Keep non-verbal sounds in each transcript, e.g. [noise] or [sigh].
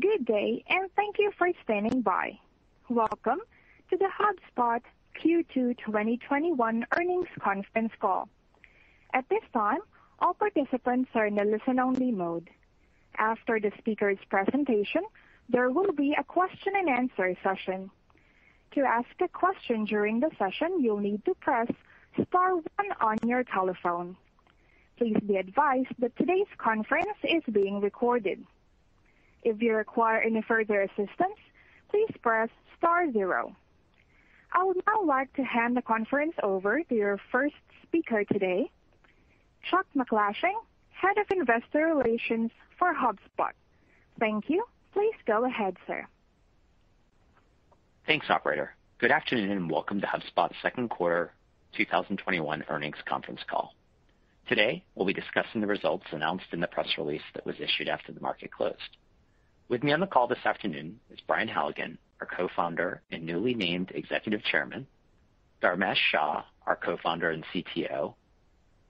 Good day, and thank you for standing by. Welcome to the HubSpot Q2 2021 earnings conference call. At this time, all participants are in a listen-only mode. After the speaker's presentation, there will be a question and answer session. To ask a question during the session, you'll need to press star one on your telephone. Please be advised that today's conference is being recorded. If you require any further assistance, please press star zero. I would now like to hand the conference over to your first speaker today, Chuck MacGlashing, Head of Investor Relations for HubSpot. Thank you. Please go ahead, sir. Thanks, operator. Good afternoon, and welcome to HubSpot's second quarter 2021 earnings conference call. Today, we'll be discussing the results announced in the press release that was issued after the market closed. With me on the call this afternoon is Brian Halligan, our Co-founder and newly named Executive Chairman, Dharmesh Shah, our Co-founder and CTO,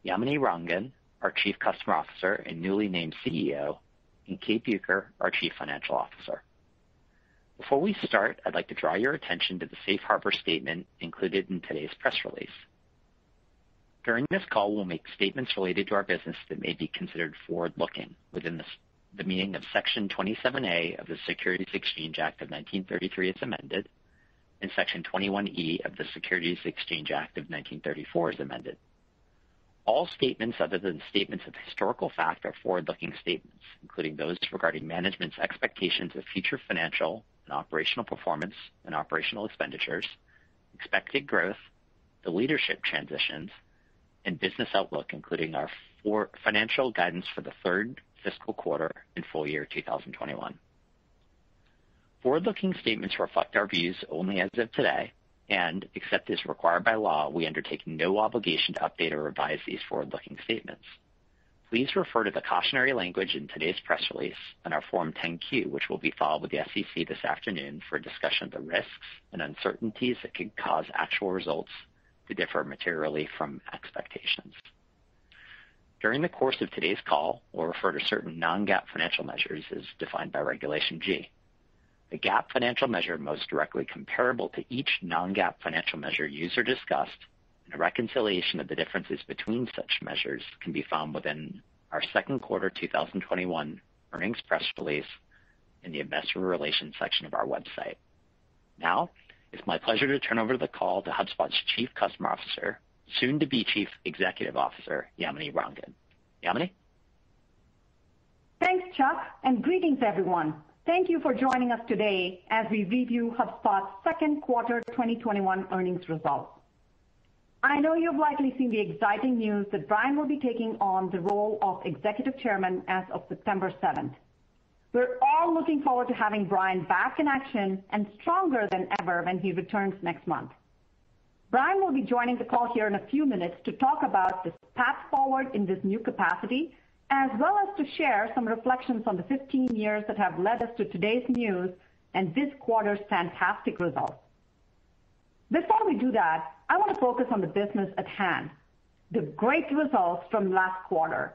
Yamini Rangan, our Chief Customer Officer and newly named CEO, and Kate Bueker, our Chief Financial Officer. Before we start, I'd like to draw your attention to the safe harbor statement included in today's press release. During this call, we'll make statements related to our business that may be considered forward-looking within the meaning of Section 27A of the Securities Exchange Act of 1933 as amended, and Section 21E of the Securities Exchange Act of 1934 as amended. All statements other than statements of historical fact are forward-looking statements, including those regarding management's expectations of future financial and operational performance and operational expenditures, expected growth, the leadership transitions, and business outlook, including our financial guidance for the third fiscal quarter and full year 2021. Forward-looking statements reflect our views only as of today, and except as required by law, we undertake no obligation to update or revise these forward-looking statements. Please refer to the cautionary language in today's press release and our Form 10-Q, which will be filed with the SEC this afternoon for a discussion of the risks and uncertainties that could cause actual results to differ materially from expectations. During the course of today's call, we'll refer to certain non-GAAP financial measures as defined by Regulation G. The GAAP financial measure most directly comparable to each non-GAAP financial measure used or discussed, and a reconciliation of the differences between such measures can be found within our second quarter 2021 earnings press release in the investor relations section of our website. Now, it's my pleasure to turn over the call to HubSpot's Chief Customer Officer, soon to be Chief Executive Officer, Yamini Rangan. Yamini? Thanks, Chuck, and greetings, everyone. Thank you for joining us today as we review HubSpot's second quarter 2021 earnings results. I know you've likely seen the exciting news that Brian will be taking on the role of Executive Chairman as of September 7th. We're all looking forward to having Brian back in action and stronger than ever when he returns next month. Brian will be joining the call here in a few minutes to talk about this path forward in this new capacity, as well as to share some reflections on the 15 years that have led us to today's news and this quarter's fantastic results. Before we do that, I want to focus on the business at hand, the great results from last quarter.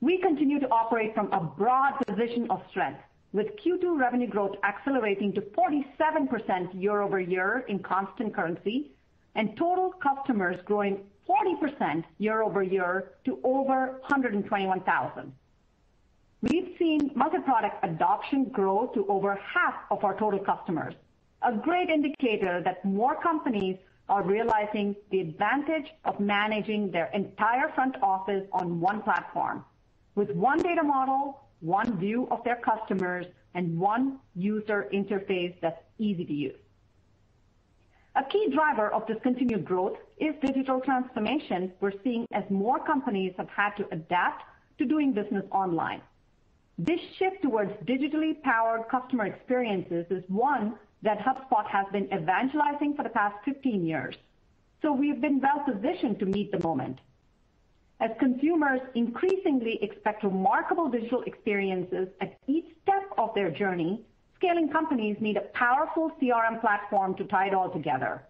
We continue to operate from a broad position of strength, with Q2 revenue growth accelerating to 47% year-over-year in constant currency, and total customers growing 40% year-over-year to over 121,000. We've seen multi-product adoption grow to over half of our total customers, a great indicator that more companies are realizing the advantage of managing their entire front office on one platform with one data model, one view of their customers, and one user interface that's easy to use. A key driver of this continued growth is digital transformation we're seeing as more companies have had to adapt to doing business online. This shift towards digitally powered customer experiences is one that HubSpot has been evangelizing for the past 15 years, so we've been well-positioned to meet the moment. As consumers increasingly expect remarkable digital experiences at each step of their journey, scaling companies need a powerful CRM platform to tie it all together.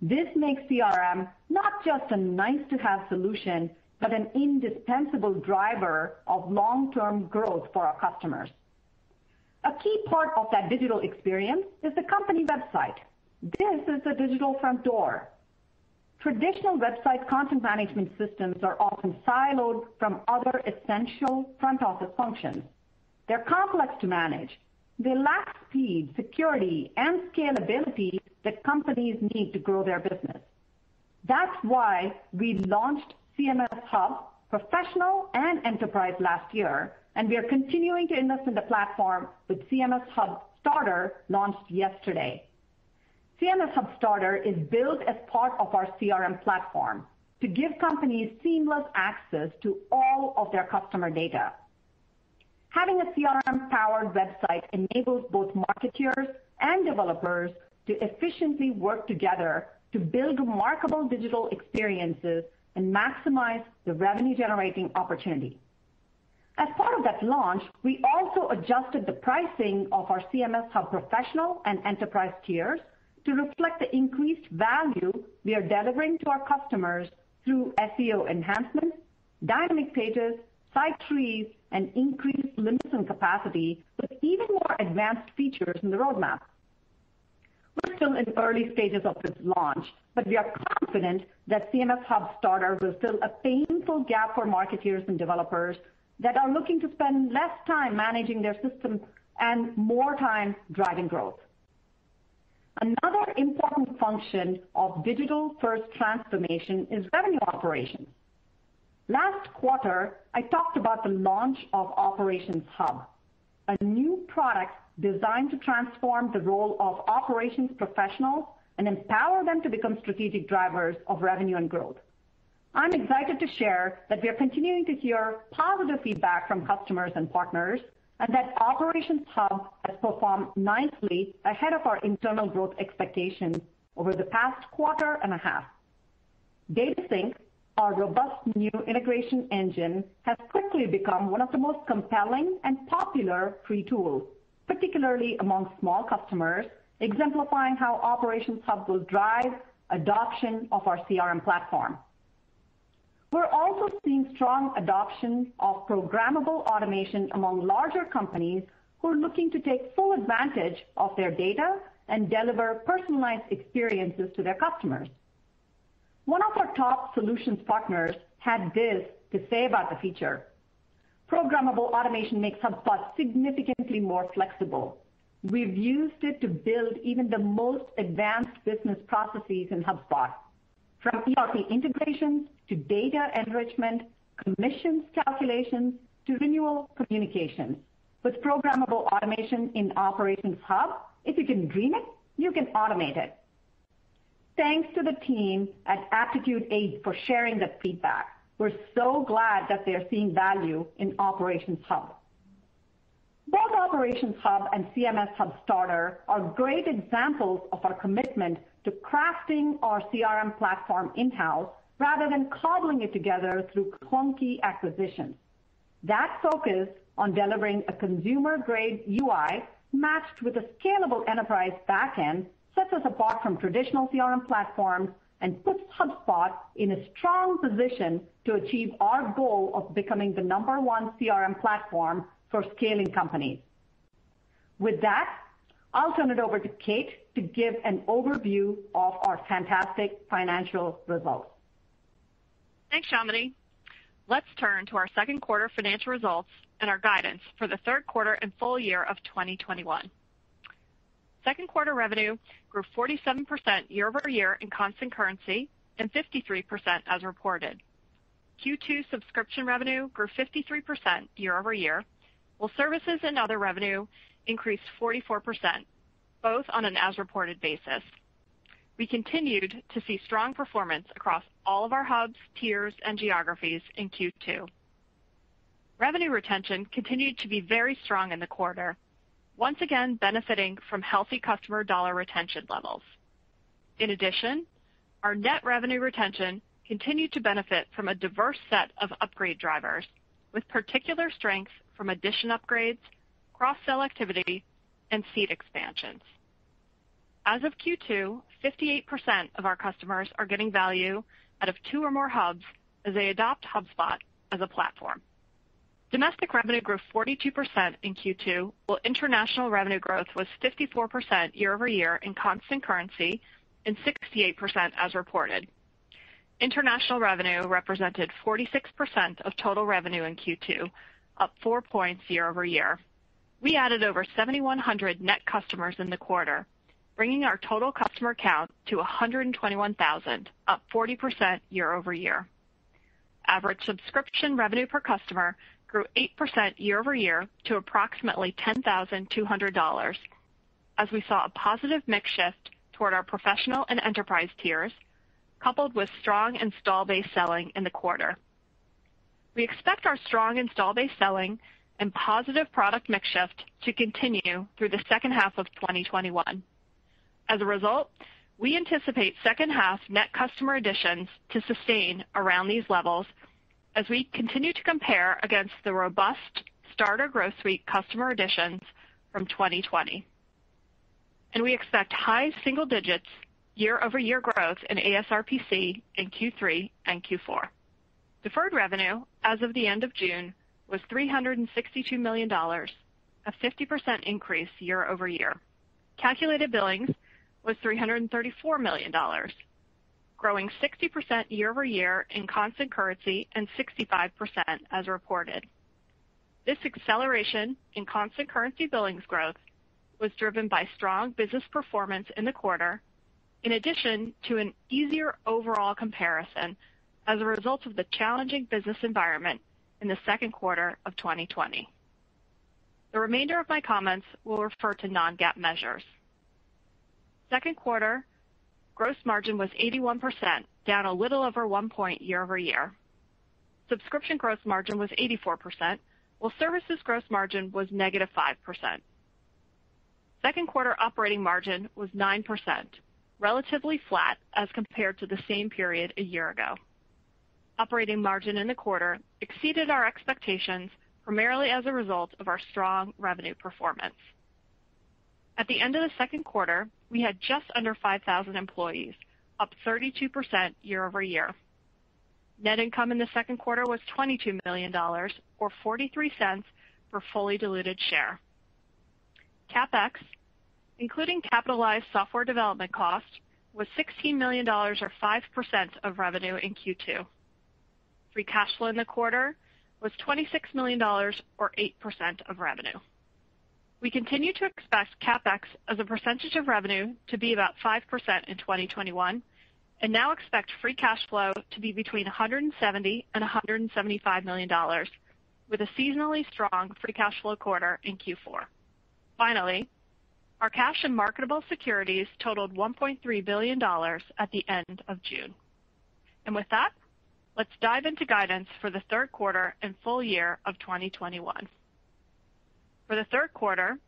This makes CRM not just a nice-to-have solution, but an indispensable driver of long-term growth for our customers. A key part of that digital experience is the company website. This is the digital front door. Traditional website content management systems are often siloed from other essential front-office functions. They're complex to manage. They lack speed, security, and scalability that companies need to grow their business. That's why we launched CMS Hub Professional and Enterprise last year, and we are continuing to invest in the platform with CMS Hub Starter launched yesterday. CMS Hub Starter is built as part of our CRM platform to give companies seamless access to all of their customer data. Having a CRM-powered website enables both marketers and developers to efficiently work together to build remarkable digital experiences and maximize the revenue-generating opportunity. As part of that launch, we also adjusted the pricing of our CMS Hub Professional and Enterprise tiers to reflect the increased value we are delivering to our customers through SEO enhancements, dynamic pages, site trees, and increased limits and capacity with even more advanced features in the roadmap. We're still in early stages of this launch, but we are confident that CMS Hub Starter will fill a painful gap for marketers and developers that are looking to spend less time managing their systems and more time driving growth. Another important function of digital-first transformation is revenue operations. Last quarter, I talked about the launch of Operations Hub, a new product designed to transform the role of operations professionals and empower them to become strategic drivers of revenue and growth. I'm excited to share that we are continuing to hear positive feedback from customers and partners, and that Operations Hub has performed nicely ahead of our internal growth expectations over the past quarter and a half. DataSync, our robust new integration engine, has quickly become one of the most compelling and popular free tools, particularly among small customers, exemplifying how Operations Hub will drive adoption of our CRM platform. We're also seeing strong adoption of programmable automation among larger companies who are looking to take full advantage of their data and deliver personalized experiences to their customers. One of our top solutions partners had this to say about the feature. Programmable automation makes HubSpot significantly more flexible. We've used it to build even the most advanced business processes in HubSpot, from ERP integrations to data enrichment, commissions calculations, to renewal communications. With programmable automation in Operations Hub, if you can dream it, you can automate it. Thanks to the team at Aptitude8 for sharing that feedback. We're so glad that they're seeing value in Operations Hub. Both Operations Hub and CMS Hub Starter are great examples of our commitment to crafting our CRM platform in-house rather than cobbling it together through clunky acquisitions. That focus on delivering a consumer-grade UI matched with a scalable enterprise backend sets us apart from traditional CRM platforms and puts HubSpot in a strong position to achieve our goal of becoming the number one CRM platform for scaling companies. With that, I'll turn it over to Kate to give an overview of our fantastic financial results. Thanks, Yamini. Let's turn to our second quarter financial results and our guidance for the third quarter and full year of 2021. Second quarter revenue grew 47% year-over-year in constant currency and 53% as reported. Q2 subscription revenue grew 53% year-over-year, while services and other revenue increased 44%, both on an as-reported basis. We continued to see strong performance across all of our hubs, tiers, and geographies in Q2. Revenue retention continued to be very strong in the quarter, once again benefiting from healthy customer dollar retention levels. In addition, our net revenue retention continued to benefit from a diverse set of upgrade drivers, with particular strength from edition upgrades, cross-sell activity, and seat expansions. As of Q2, 58% of our customers are getting value out of two or more hubs as they adopt HubSpot as a platform. Domestic revenue grew 42% in Q2, while international revenue growth was 54% year-over-year in constant currency and 68% as reported. International revenue represented 46% of total revenue in Q2, up four points year-over-year. We added over 7,100 net customers in the quarter, bringing our total customer count to 121,000, up 40% year-over-year. Average subscription revenue per customer grew 8% year-over-year to approximately $10,200 as we saw a positive mix shift toward our professional and enterprise tiers, coupled with strong install base selling in the quarter. We expect our strong install base selling and positive product mix shift to continue through the second half of 2021. As a result, we anticipate second half net customer additions to sustain around these levels as we continue to compare against the robust Starter Growth Suite customer additions from 2020. We expect high single digits year-over-year growth in ASRPC in Q3 and Q4. Deferred revenue as of the end of June was $362 million, a 50% increase year-over-year. Calculated billings was $334 million, growing 60% year-over-year in constant currency and 65% as reported. This acceleration in constant currency billings growth was driven by strong business performance in the quarter, in addition to an easier overall comparison as a result of the challenging business environment in the second quarter of 2020. The remainder of my comments will refer to non-GAAP measures. Second quarter gross margin was 81%, down a little over one point year-over-year. Subscription gross margin was 84%, while services gross margin was -5%. Second quarter operating margin was 9%, relatively flat as compared to the same period a year ago. Operating margin in the quarter exceeded our expectations, primarily as a result of our strong revenue performance. At the end of the second quarter, we had just under 5,000 employees, up 32% year-over-year. Net income in the second quarter was $22 million, or $0.43 per fully diluted share. CapEx, including capitalized software development cost, was $16 million, or 5% of revenue in Q2. Free cash flow in the quarter was $26 million, or 8% of revenue. We continue to expect CapEx as a percentage of revenue to be about 5% in 2021, and now expect free cash flow to be between $170 million and $175 million, with a seasonally strong free cash flow quarter in Q4. Finally, our cash and marketable securities totaled $1.3 billion at the end of June. And with that, let's dive into guidance for the third quarter and full year of 2021. For the third quarter,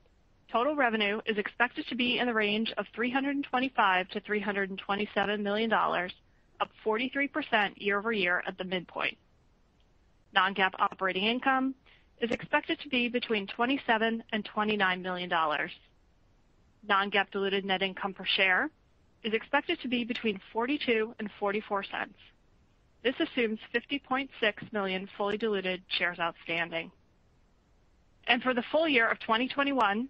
total revenue is expected to be in the range of $325 million-$327 million, up 43% year-over-year at the midpoint. Non-GAAP operating income is expected to be between $27 million and $29 million. Non-GAAP diluted net income per share is expected to be between $0.42 and $0.44. This assumes 50.6 million fully diluted shares outstanding. And for the full year of 2021,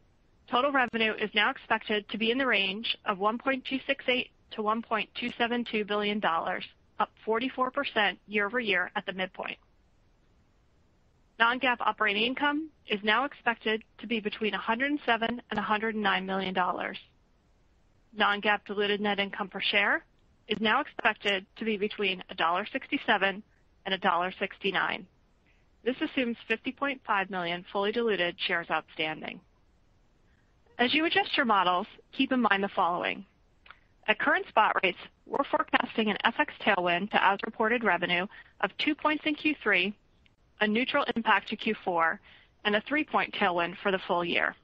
total revenue is now expected to be in the range of $1.268 billion-$1.272 billion, up 44% year-over-year at the midpoint. Non-GAAP operating income is now expected to be between $107 million and $109 million. Non-GAAP diluted net income per share is now expected to be between $1.67 and $1.69. This assumes 50.5 million fully diluted shares outstanding. As you adjust your models, keep in mind the following. At current spot rates, we're forecasting an FX tailwind to as-reported revenue of two points in Q3, a neutral impact to Q4, and a three-point tailwind for the full year.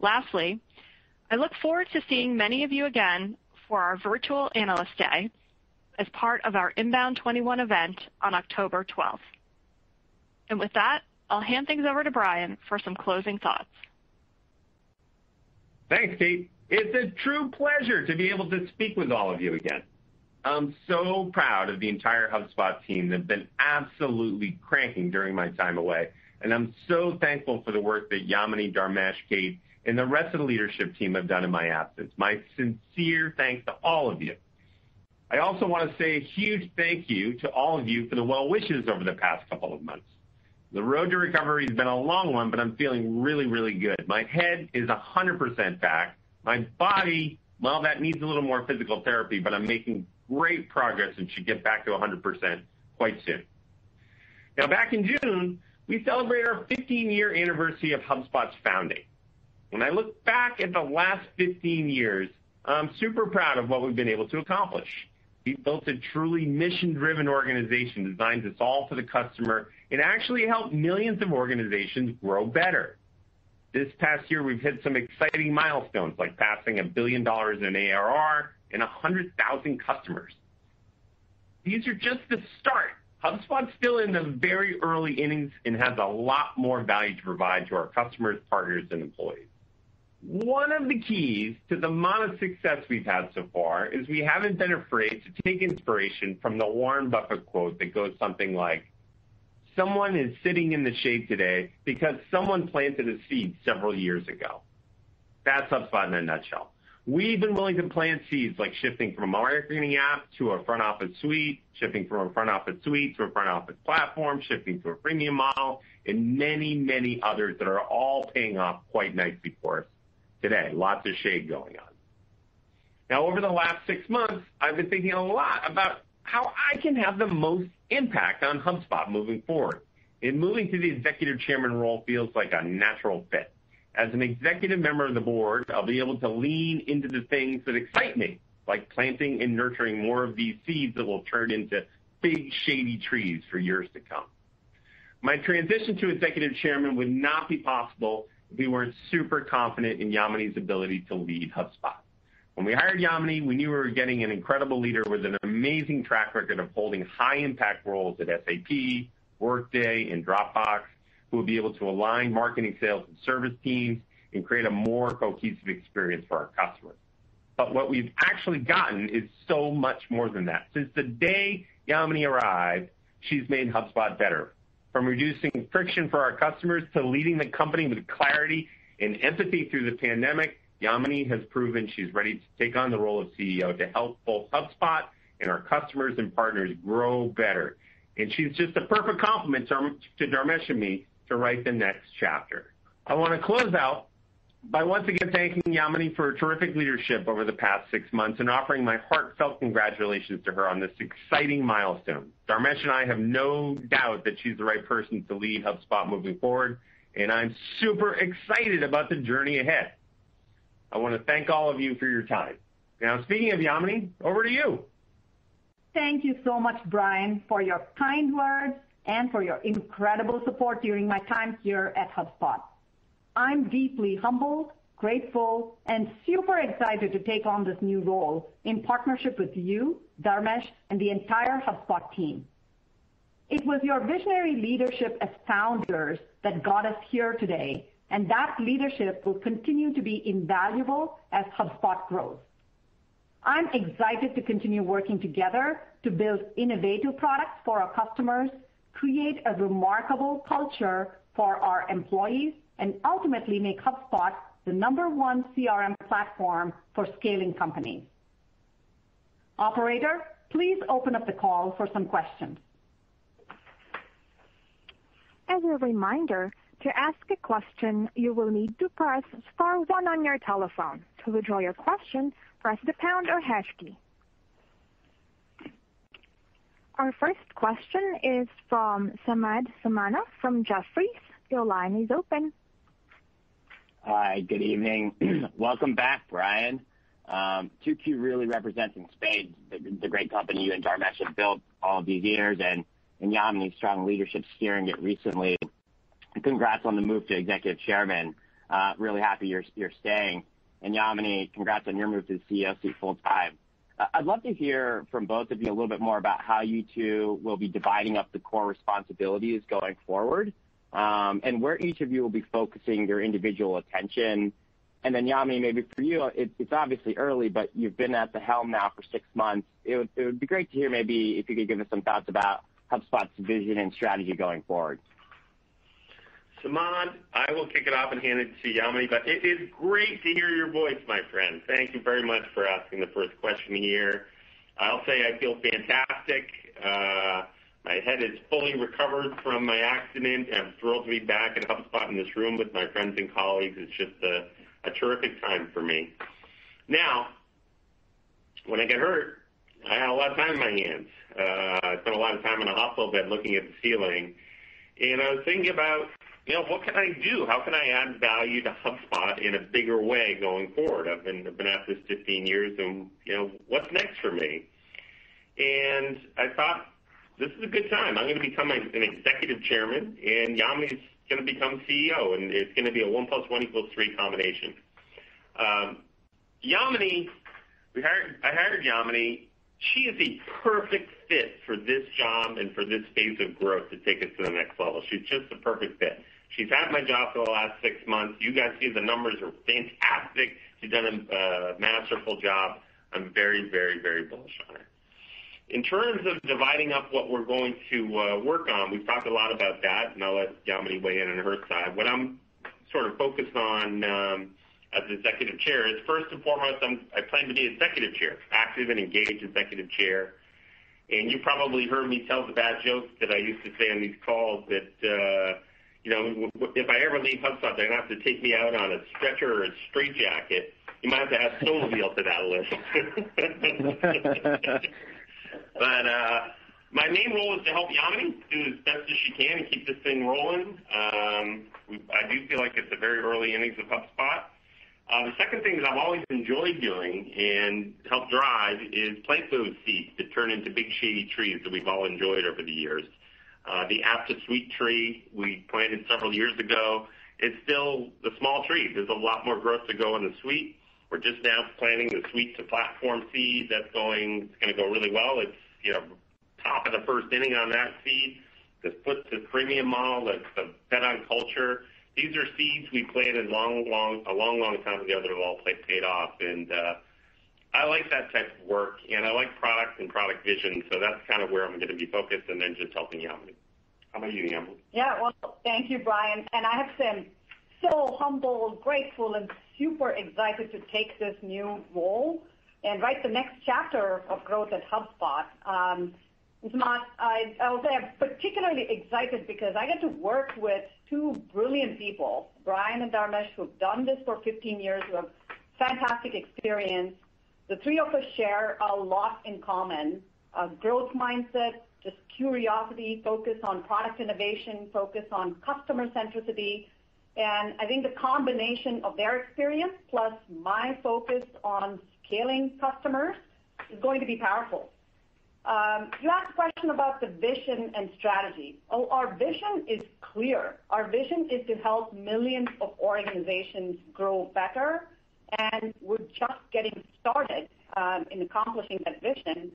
Lastly, I look forward to seeing many of you again for our virtual Analyst Day as part of our INBOUND 2021 event on October 12th. and With that, I'll hand things over to Brian for some closing thoughts. Thanks, Kate. It's a true pleasure to be able to speak with all of you again. I'm so proud of the entire HubSpot team. They've been absolutely cranking during my time away, and I'm so thankful for the work that Yamini, Dharmesh, Kate, and the rest of the leadership team have done in my absence. My sincere thanks to all of you. I also want to say a huge thank you to all of you for the well wishes over the past couple of months. The road to recovery has been a long one, but I'm feeling really, really good. My head is 100% back. My body, well, that needs a little more physical therapy, but I'm making great progress and should get back to 100% quite soon. Now, back in June, we celebrated our 15-year anniversary of HubSpot's founding. When I look back at the last 15 years, I'm super proud of what we've been able to accomplish. We've built a truly mission-driven organization designed to solve for the customer and actually help millions of organizations grow better. This past year, we've hit some exciting milestones, like passing a $1 billion in ARR and 100,000 customers. These are just the start. HubSpot's still in the very early innings and has a lot more value to provide to our customers, partners, and employees. One of the keys to the amount of success we've had so far is we haven't been afraid to take inspiration from the Warren Buffett quote that goes something like, "Someone is sitting in the shade today because someone planted a seed several years ago." That's HubSpot in a nutshell. We've been willing to plant seeds like shifting from a marketing app to a front office suite, shifting from a front office suite to a front office platform, shifting to a freemium model, and many, many others that are all paying off quite nicely for us today. Lots of shade going on. Now, over the last six months, I've been thinking a lot about how I can have the most impact on HubSpot moving forward. And moving to the executive chairman role feels like a natural fit. As an executive member of the board, I'll be able to lean into the things that excite me, like planting and nurturing more of these seeds that will turn into big, shady trees for years to come. My transition to executive chairman would not be possible we weren't super confident in Yamini's ability to lead HubSpot. When we hired Yamini, we knew we were getting an incredible leader with an amazing track record of holding high-impact roles at SAP, Workday, and Dropbox, who would be able to align marketing, sales, and service teams and create a more cohesive experience for our customers. But what we've actually gotten is so much more than that. Since the day Yamini arrived, she's made HubSpot better. From reducing friction for our customers to leading the company with clarity and empathy through the pandemic, Yamini has proven she's ready to take on the role of CEO to help both HubSpot and our customers and partners grow better. And she's just a perfect complement to Dharmesh and me to write the next chapter. I want to close out by once again thanking Yamini for her terrific leadership over the past six months and offering my heartfelt congratulations to her on this exciting milestone. Dharmesh and I have no doubt that she's the right person to lead HubSpot moving forward, and I'm super excited about the journey ahead. I want to thank all of you for your time. Now, speaking of Yamini, over to you. Thank you so much, Brian, for your kind words and for your incredible support during my time here at HubSpot. I'm deeply humbled, grateful, and super excited to take on this new role in partnership with you, Dharmesh, and the entire HubSpot team. It was your visionary leadership as founders that got us here today, and that leadership will continue to be invaluable as HubSpot grows. I'm excited to continue working together to build innovative products for our customers, create a remarkable culture for our employees, and ultimately make HubSpot the number one CRM platform for scaling companies. Operator, please open up the call for some questions. As a reminder, to ask a question, you will need to press star one on your telephone. To withdraw your question, press the pound or hash key. Our first question is from Samad Samana from Jefferies. Your line is open. Hi, good evening. [clears throat] Welcome back, Brian. 2Q really represents in spades the great company you and Dharmesh have built all these years, and and Yamini's strong leadership steering it recently. Congrats on the move to Executive Chairman. Uh really happy you're staying. And Yamini, congrats on your move to the CEO seat full time. I'd love to hear from both of you a little bit more about how you two will be dividing up the core responsibilities going forward, Um, and where each of you will be focusing your individual attention. And then Yamini, maybe for you, it's obviously early, but you've been at the helm now for six months. It would be great to hear maybe if you could give us some thoughts about HubSpot's vision and strategy going forward. Samad, I will kick it off and hand it to Yamini, but it is great to hear your voice, my friend. Thank you very much for asking the first question here. I'll say I feel fantastic. Uh, My head is fully recovered from my accident. I'm thrilled to be back at HubSpot in this room with my friends and colleagues. It's just a a terrific time for me. Now, when I got hurt, I had a lot of time in my hands. Uh, I spent a lot of time in a hospital bed looking at the ceiling, and I was thinking about you know, what can I do? How can I add value to HubSpot in a bigger way going forward? I've been at this 15 years, and you know, what's next for me? And I thought, this is a good time. I'm going to become an Executive Chairman, and Yamini's going to become CEO, and it's going to be a one plus one equals three combination. Um, Yamini, we hired, I hired Yamini. She is a perfect fit for this job and for this phase of growth to take us to the next level. She's just the perfect fit. She's had my job for the last six months. You guys see the numbers are fantastic. She's done a masterful job. I'm very, very, very bullish on her. In terms of dividing up what we're going to work on, we've talked a lot about that, and I'll let Yamini weigh in on her side. What I'm sort of focused on as Executive Chair is first and foremost, I plan to be Executive Chair, active and engaged Executive Chair. And you probably heard me tell the bad jokes that I used to say on these calls that uh you know if I ever leave HubSpot, they're going to have to take me out on a stretcher or a straitjacket. You might have to add snowmobile to that list. [laughs] [laughs] Uh, my main role is to help Yamini do as best as she can and keep this thing rolling. Um, I do feel like it's the very early innings of HubSpot. Uh, the second thing that I've always enjoyed doing and helped drive is plant those seeds to turn into big, shady trees that we've all enjoyed over the years. Uh, the Apps-to-Suite tree we planted several years ago, it's still a small tree. There's a lot more growth to go in the Suite. We're just now planting the Suite to Platform seed. That's going to go really well. It's you know, top of the first inning on that seed. The Foot to Premium model, the Bet on Culture. These are seeds we planted long, long a long long time ago that have all paid off. And uh I like that type of work, and I like product and product vision. So that's kind of where I'm going to be focused and then just helping Yamini. How about you, Yamini? Yeah. Well, thank you, Brian. And I have to so humble, grateful, and super excited to take this new role and write the next chapter of growth at HubSpot. Um, Samad, I'll say I'm particularly excited because I get to work with two brilliant people, Brian and Dharmesh, who've done this for 15 years, who have fantastic experience. The three of us share a lot in common, a growth mindset, just curiosity, focus on product innovation, focus on customer centricity. I think the combination of their experience plus my focus on scaling customers is going to be powerful. Um, you asked a question about the vision and strategy. Oh, our vision is clear. Our vision is to help millions of organizations grow better, and we're just getting started um, in accomplishing that vision.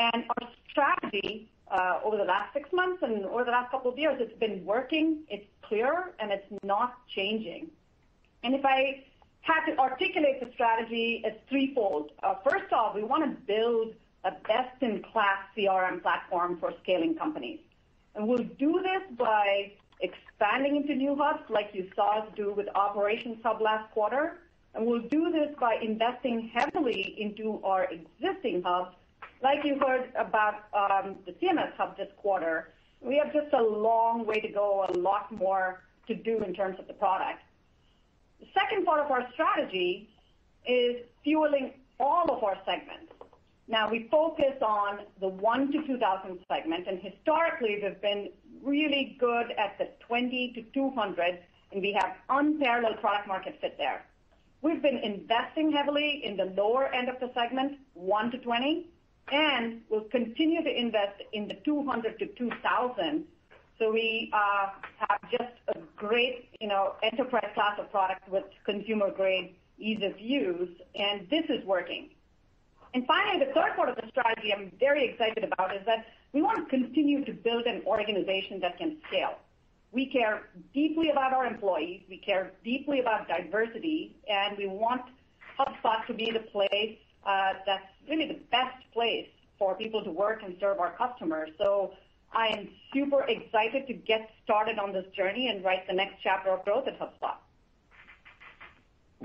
And our strategy Uh, over the last six months and over the last couple of years, it's been working, it's clear, and it's not changing. And if I had to articulate the strategy, it's threefold. Uh, first off, we want to build a best-in-class CRM platform for scaling companies. And we'll do this by expanding into new hubs like you saw us do with Operations Hub last quarter. And we'll do this by investing heavily into our existing hubs, like you heard about um, the CMS Hub this quarter. We have just a long way to go, a lot more to do in terms of the product. The second part of our strategy is fueling all of our segments. Now, we focus on the 1-2,000 segment, and historically, we've been really good at the twenty to two hundred, and we have unparalleled product market fit there. We've been investing heavily in the lower end of the segment, 1-20, and we'll continue to invest in the 200 to 2,000. so We uh, have just a great you know, enterprise class of product with consumer-grade ease of use, and this is working. And finally, the third part of the strategy I'm very excited about is that we want to continue to build an organization that can scale. We care deeply about our employees, we care deeply about diversity, and we want HubSpot to be the place Uh, that's really the best place for people to work and serve our customers. So I am super excited to get started on this journey and write the next chapter of growth at HubSpot.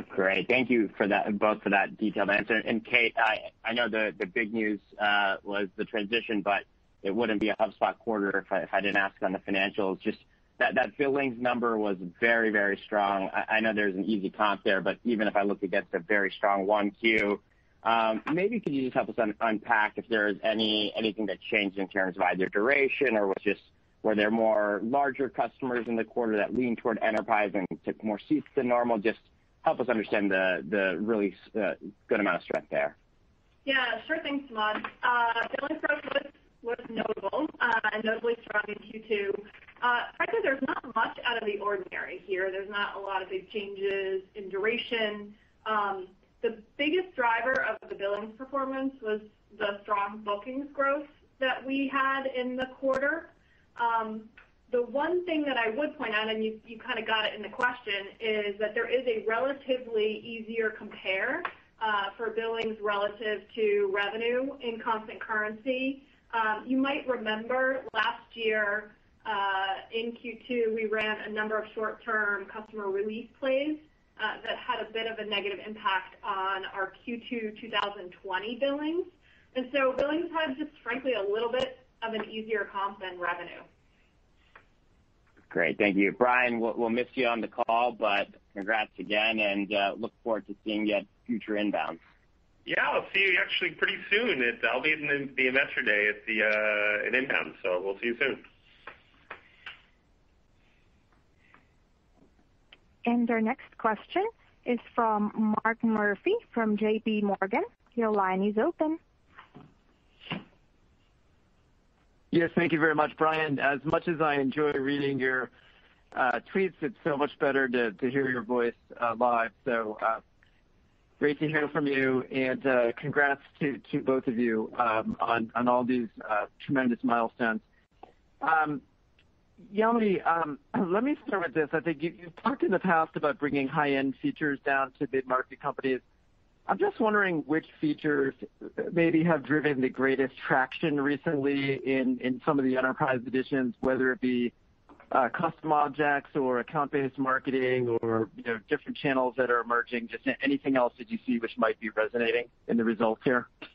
Great. Thank you for that both for that detailed answer. And Kate, I know the big news uh, was the transition, but it wouldn't be a HubSpot quarter if I didn't ask on the financials. Just that billings number was very, very strong. I know there's an easy comp there, but even if I look against a very strong 1Q, Um, maybe could you just help us unpack if there's any anything that changed in terms of either duration or was just were there more larger customers in the quarter that leaned toward enterprise and took more seats than normal? Just help us understand the really uh, good amount of strength there. Yeah, sure thing, Samad. Uh, billings growth was notable uh, and notably strong in Q2. Frankly, there's not much out of the ordinary here. There's not a lot of big changes in duration. Um, The biggest driver of the billings performance was the strong bookings growth that we had in the quarter. Um, the one thing that I would point out, and you kind of got it in the question, is that there is a relatively easier compare uh, for billings relative to revenue in constant currency. Um, you might remember last year, uh, in Q2, we ran a number of short-term customer release plays that had a bit of a negative impact on our Q2 2020 billings. And so billings had just frankly a little bit of an easier comp than revenue. Great. Thank you. Brian, we'll miss you on the call, but congrats again, and look forward to seeing you at future Inbounds. Yeah, I'll see you actually pretty soon. I'll be in the Investor Day at the uh INBOUND, so we'll see you soon. And our next question is from Mark Murphy from JPMorgan. Your line is open. Yes, thank you very much, Brian. As much as I enjoy reading your uh, tweets, it's so much better to hear your voice uh, live. So uh great to hear from you, and uh, congrats to both of you um, on all these tremendous milestones. Um, Yamini, um, [clears throat] let me start with this. I think you've talked in the past about bringing high-end features down to mid-market companies. I'm just wondering which features uh, maybe have driven the greatest traction recently in some of the enterprise editions, whether it be uh, custom objects or account-based marketing or different channels that are emerging. Just anything else that you see which might be resonating in the results here? Yeah,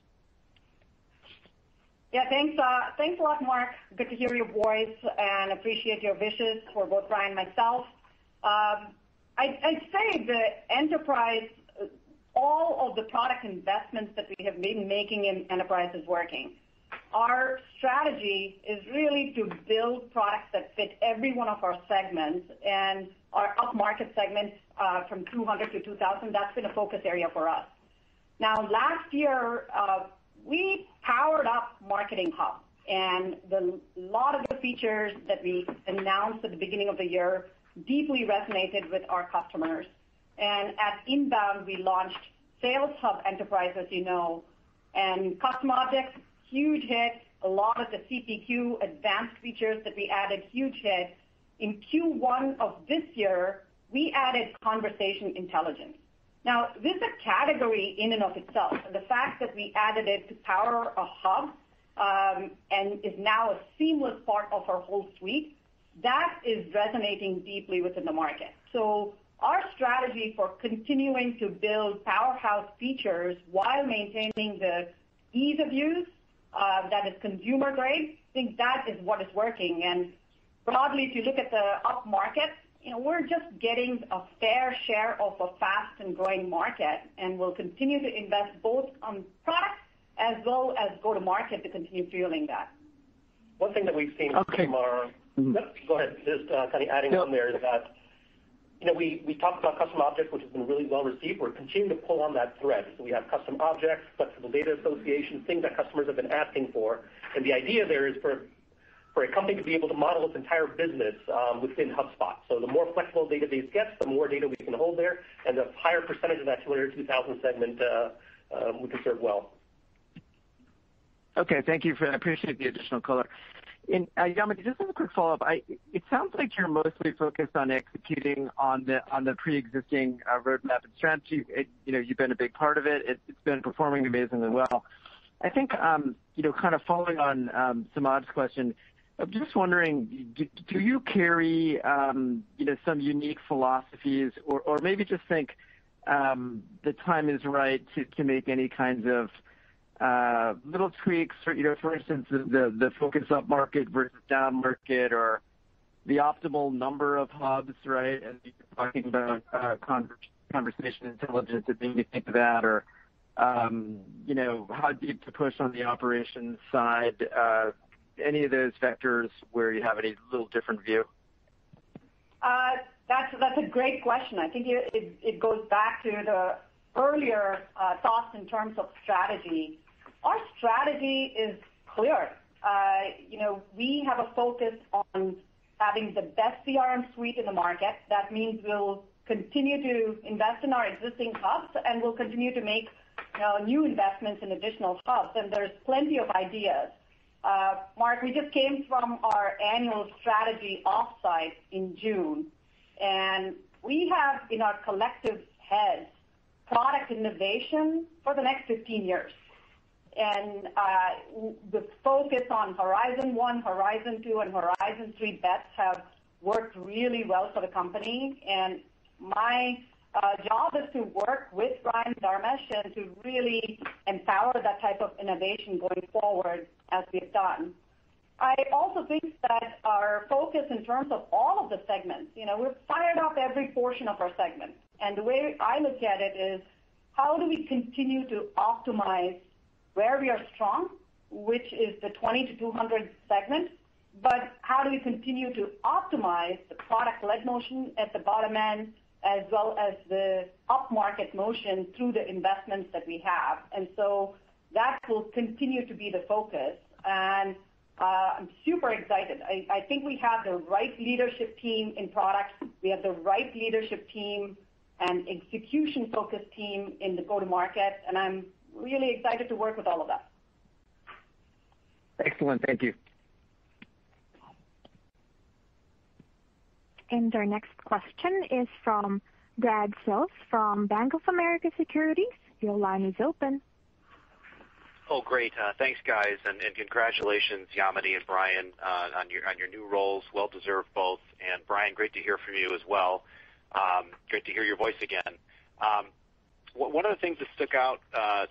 thanks uh, Thanks a lot, Mark. Good to hear your voice and appreciate your wishes for both Brian and myself. Um, I'd say the enterprise, uh, all of the product investments that we have been making in enterprise is working. Our strategy is really to build products that fit every one of our segments and our up-market segments uh, from 200 to 2,000, that's been a focus area for us. Now, last year, we powered up Marketing Hub, and a lot of the features that we announced at the beginning of the year deeply resonated with our customers. And at INBOUND, we launched Sales Hub Enterprise, as you know, and custom objects, huge hit. A lot of the CPQ advanced features that we added, huge hit. In Q1 of this year, we added Conversation Intelligence. Now, this is a category in and of itself. The fact that we added it to power a hub, um, and is now a seamless part of our whole suite, that is resonating deeply within the market. So our strategy for continuing to build powerhouse features while maintaining the ease of use uh, that is consumer-grade, I think that is what is working. And broadly, if you look at the up-market, we're just getting a fair share of a fast and growing market, and we'll continue to invest both on products as well as go to market to continue fueling that. One thing that we've seen. Okay. Mm-hmm. Go ahead. Just uh, kind of adding on there is that we talked about custom objects, which has been really well received. We're continuing to pull on that thread. We have custom objects, flexible data association, things that customers have been asking for. And the idea there is for a company to be able to model its entire business um, within HubSpot. So the more flexible database gets, the more data we can hold there, and the higher percentage of that 200 to 2,000 segment uh, uh, we can serve well. Okay. Thank you for that. I appreciate the additional color. Uh, Yamini, just as a quick follow-up, it sounds like you're mostly focused on executing on the preexisting roadmap and strategy. You've been a big part of it. It's been performing amazingly well. I think, um, you know, kind of following on um, Samad's question, I'm just wondering, do you carry um you know some unique philosophies or maybe just think the time is right to make any kinds of little tweaks? For you know, for instance, the focus up-market versus down-market or the optimal number of hubs, right? As you're talking about Conversation Intelligence, it made me think of that. Or um you know how deep to push on the operations side, any of those vectors where you have any little different view? Uh, that's a great question. I think it goes back to the earlier uh, thoughts in terms of strategy. Our strategy is clear. Uh you know, we have a focus on having the best CRM suite in the market. That means we'll continue to invest in our existing hubs, and we'll continue to make uh, new investments in additional hubs, and there's plenty of ideas. Uh, Mark, we just came from our annual strategy offsite in June, and we have in our collective heads product innovation for the next 15 years. And uh, the focus on Horizon 1, Horizon 2, and Horizon 3 bets have worked really well for the company. And my Uh, job is to work with Brian Dharmesh and to really empower that type of innovation going forward as we've done. I also think that our focus in terms of all of the segments, you know, we've fired up every portion of our segment. And the way I look at it is how do we continue to optimize where we are strong, which is the 20 to 200 segment, but how do we continue to optimize the product-led motion at the bottom end as well as the up-market motion through the investments that we have. And so that will continue to be the focus, and uh, I'm super excited. I think we have the right leadership team in product. We have the right leadership team and execution-focused team in the go-to-market, and I'm really excited to work with all of that. Excellent. Thank you. And our next question is from Brad Sills from Bank of America Securities. Your line is open. Oh, great. Uh, thanks, guys, and congratulations, Yamini and Brian, uh, on your new roles. Well deserved both. And Brian, great to hear from you as well. Um, great to hear your voice again. Um, one of the things that stuck out uh,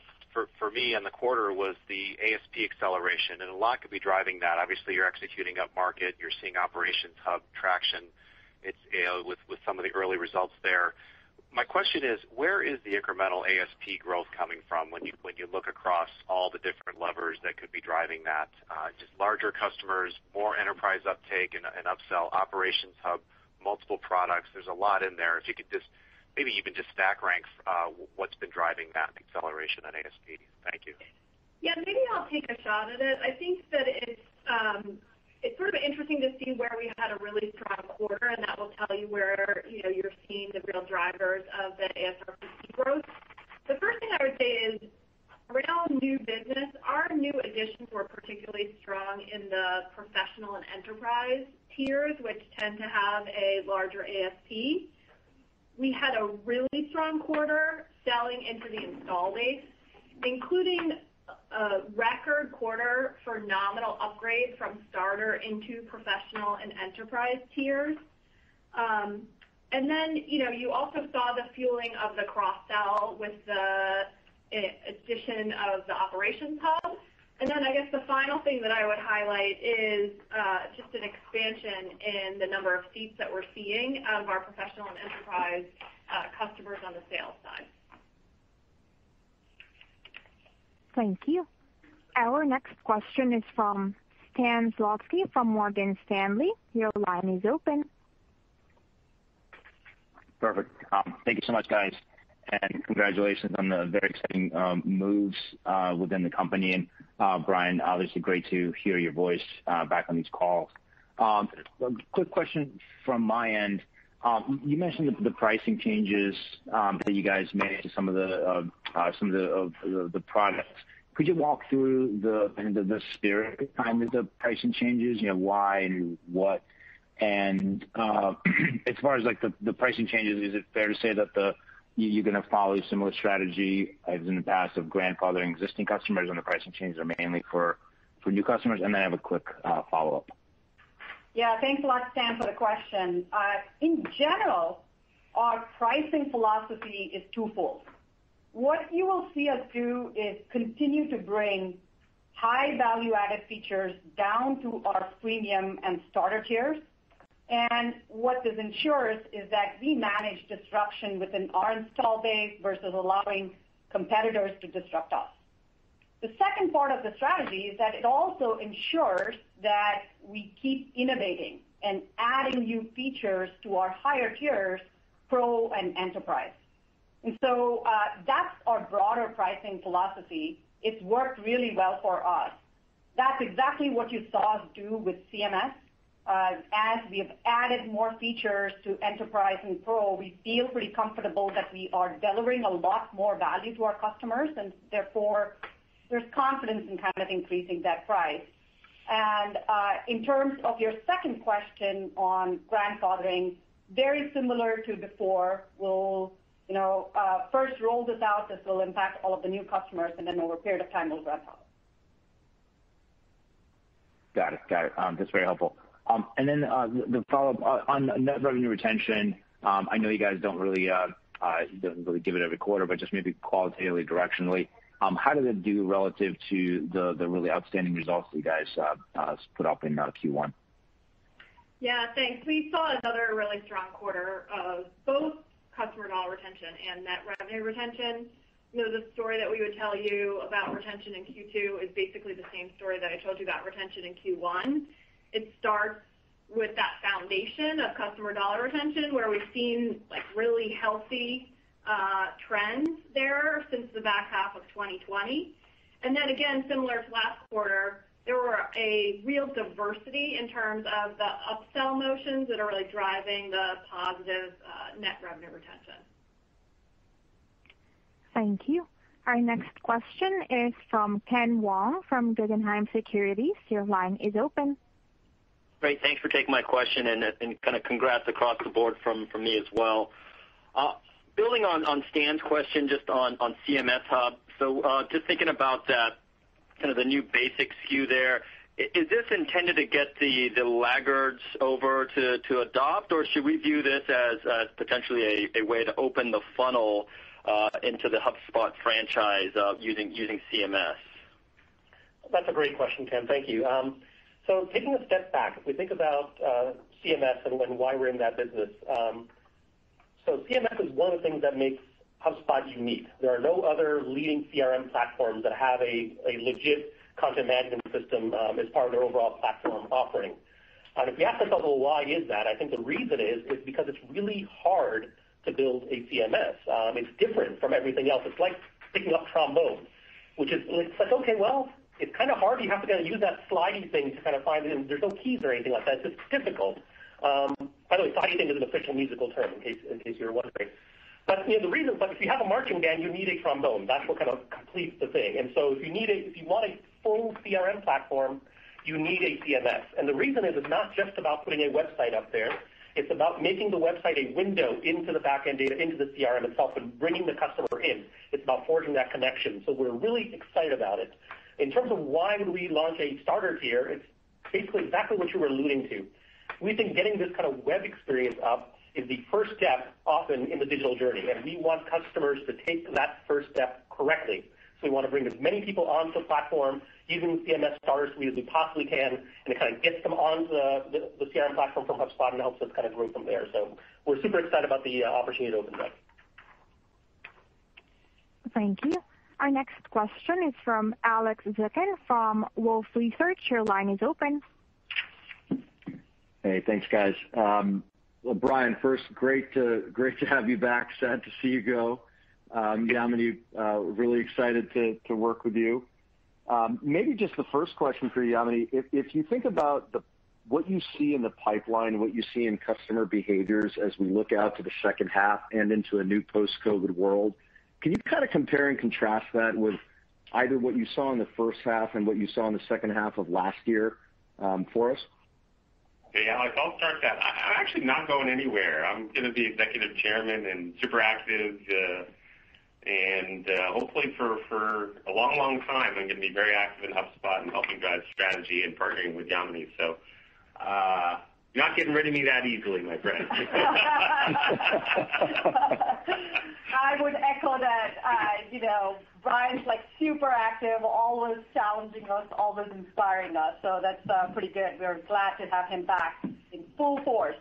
for me in the quarter was the ASP acceleration, and a lot could be driving that. Obviously, you're executing up-market. You're seeing Operations Hub traction with some of the early results there. My question is, where is the incremental ASP growth coming from when you look across all the different levers that could be driving that? Uh, just larger customers, more enterprise uptake and upsell Operations Hub, multiple products. There's a lot in there. If you could just maybe even just stack rank uh, what's been driving that acceleration on ASP. Thank you. Yeah, maybe I'll take a shot at it. I think that it's um, sort of interesting to see where we had a really strong quarter, and that will tell you where you know you're seeing the real drivers of the ASRPC growth. The first thing I would say is around new business, our new additions were particularly strong in the professional and enterprise tiers, which tend to have a larger ASP. We had a really strong quarter selling into the install base, including a record quarter for nominal upgrades from starter into professional and enterprise tiers. Um, and then, you know, you also saw the fueling of the cross-sell with the eh, addition of the Operations Hub. And then I guess the final thing that I would highlight is uh, just an expansion in the number of seats that we're seeing of our professional and enterprise uh, customers on the sales side. Thank you. Our next question is from Stan Zlotsky from Morgan Stanley. Your line is open. Perfect. Um, thank you so much, guys, and congratulations on the very exciting um, moves uh, within the company. And uh Brian, obviously great to hear your voice uh, back on these calls. Um, quick question from my end. Um, you mentioned the pricing changes um, that you guys made to some of the uh, uh, some of the products. Could you walk through the the spirit behind the pricing changes? You know why and what? And uh [clears throat] as far as like the pricing changes, is it fair to say that the you're going to follow a similar strategy as in the past of grandfathering existing customers and the pricing changes are mainly for new customers? And then I have a quick uh, follow-up. Yeah. Thanks a lot, Stan, for the question. Uh, in general, our pricing philosophy is twofold. What you will see us do is continue to bring high value-added features down to our freemium and starter tiers. And what this ensures is that we manage disruption within our install base versus allowing competitors to disrupt us. The second part of the strategy is that it also ensures that we keep innovating and adding new features to our higher tiers, Pro and Enterprise. And so uh that's our broader pricing philosophy. It's worked really well for us. That's exactly what you saw us do with CMS. As we have added more features to Enterprise and Pro, we feel pretty comfortable that we are delivering a lot more value to our customers, and therefore, there's confidence in kind of increasing that price. And uh in terms of your second question on grandfathering, very similar to before. We'll you know first roll this out. This will impact all of the new customers, and then over a period of time, we'll grandfather. Got it. Got it. Um that's very helpful. Um and then uh the follow-up on net revenue retention. I know you guys don't really don't really give it every quarter, but just maybe qualitatively, directionally, Um, how did it do relative to the really outstanding results you guys uh, uh, put up in uh, Q1? Yeah, thanks. We saw another really strong quarter of both customer dollar retention and net revenue retention. The story that we would tell you about retention in Q2 is basically the same story that I told you about retention in Q1. It starts with that foundation of customer dollar retention, where we've seen like really healthy Uh, trends there since the back half of 2020. Then Again, similar to last quarter, there were a real diversity in terms of the upsell motions that are really driving the positive uh, net revenue retention. Thank you. Our next question is from Ken Wong from Guggenheim Securities. Your line is open. Great. Thanks for taking my question, and kind of congrats across the board from me as well. Uh, Building on Stan's question just on CMS Hub. So uh just thinking about that, kind of the new basic SKU there, is this intended to get the laggards over to adopt, or should we view this as potentially a way to open the funnel into the HubSpot franchise using using CMS? That's a great question, Ken. Thank you. Um so taking a step back, if we think about CMS and why we're in that business. CMS is one of the things that makes HubSpot unique. There are no other leading CRM platforms that have a legit content management system um, as part of their overall platform offering. And if you ask yourself, well, why is that? I think the reason is because it's really hard to build a CMS. Um, it's different from everything else. It's like picking up trombone, which is like, okay, well, it's kind of hard. You have to kind of use that slidey thing to kind of find it. There's no keys or anything like that. It's just difficult. Um, By the way, slidey is an official musical term, in case you're wondering. But you know, the reason is if you have a marching band, you need a trombone. That's what kind of completes the thing. And so if you need a, if you want a full CRM platform, you need a CMS. And the reason is it's not just about putting a website up there. It's about making the website a window into the back-end data, into the CRM itself, and bringing the customer in. It's about forging that connection. So we're really excited about it. In terms of why would we launch a starter tier, it's basically exactly what you were alluding to. We think getting this kind of web experience up is the first step often in the digital journey, and we want customers to take that first step correctly. So we want to bring as many people onto the platform using CMS Starter Suite as we possibly can, and it kind of gets them onto the CRM platform from HubSpot and helps us kind of grow from there. So we're super excited about the uh, opportunity it opens up. Thank you. Our next question is from Alex Zukin from Wolfe Research. Your line is open. Hey, thanks, guys. Um, well, Brian, first, great to great to have you back. Sad to see you go. Um, Yamini, uh, really excited to to work with you. Um, maybe just the first question for you, Yamini. If you think about the what you see in the pipeline, what you see in customer behaviors as we look out to the second half and into a new post-COVID world, can you kind of compare and contrast that with either what you saw in the first half and what you saw in the second half of last year for us? Hey, Alex, I'll start that. I'm actually not going anywhere. I'm going to be Executive Chairman and super active. Uh, and uh, hopefully for a long, long time, I'm going to be very active in HubSpot and helping drive strategy and partnering with Yamini. You're uh, not getting rid of me that easily, my friend. [laughs] [laughs] I would echo that. Brian's like super active, always challenging us, always inspiring us. So that's uh, pretty good. We're glad to have him back in full force.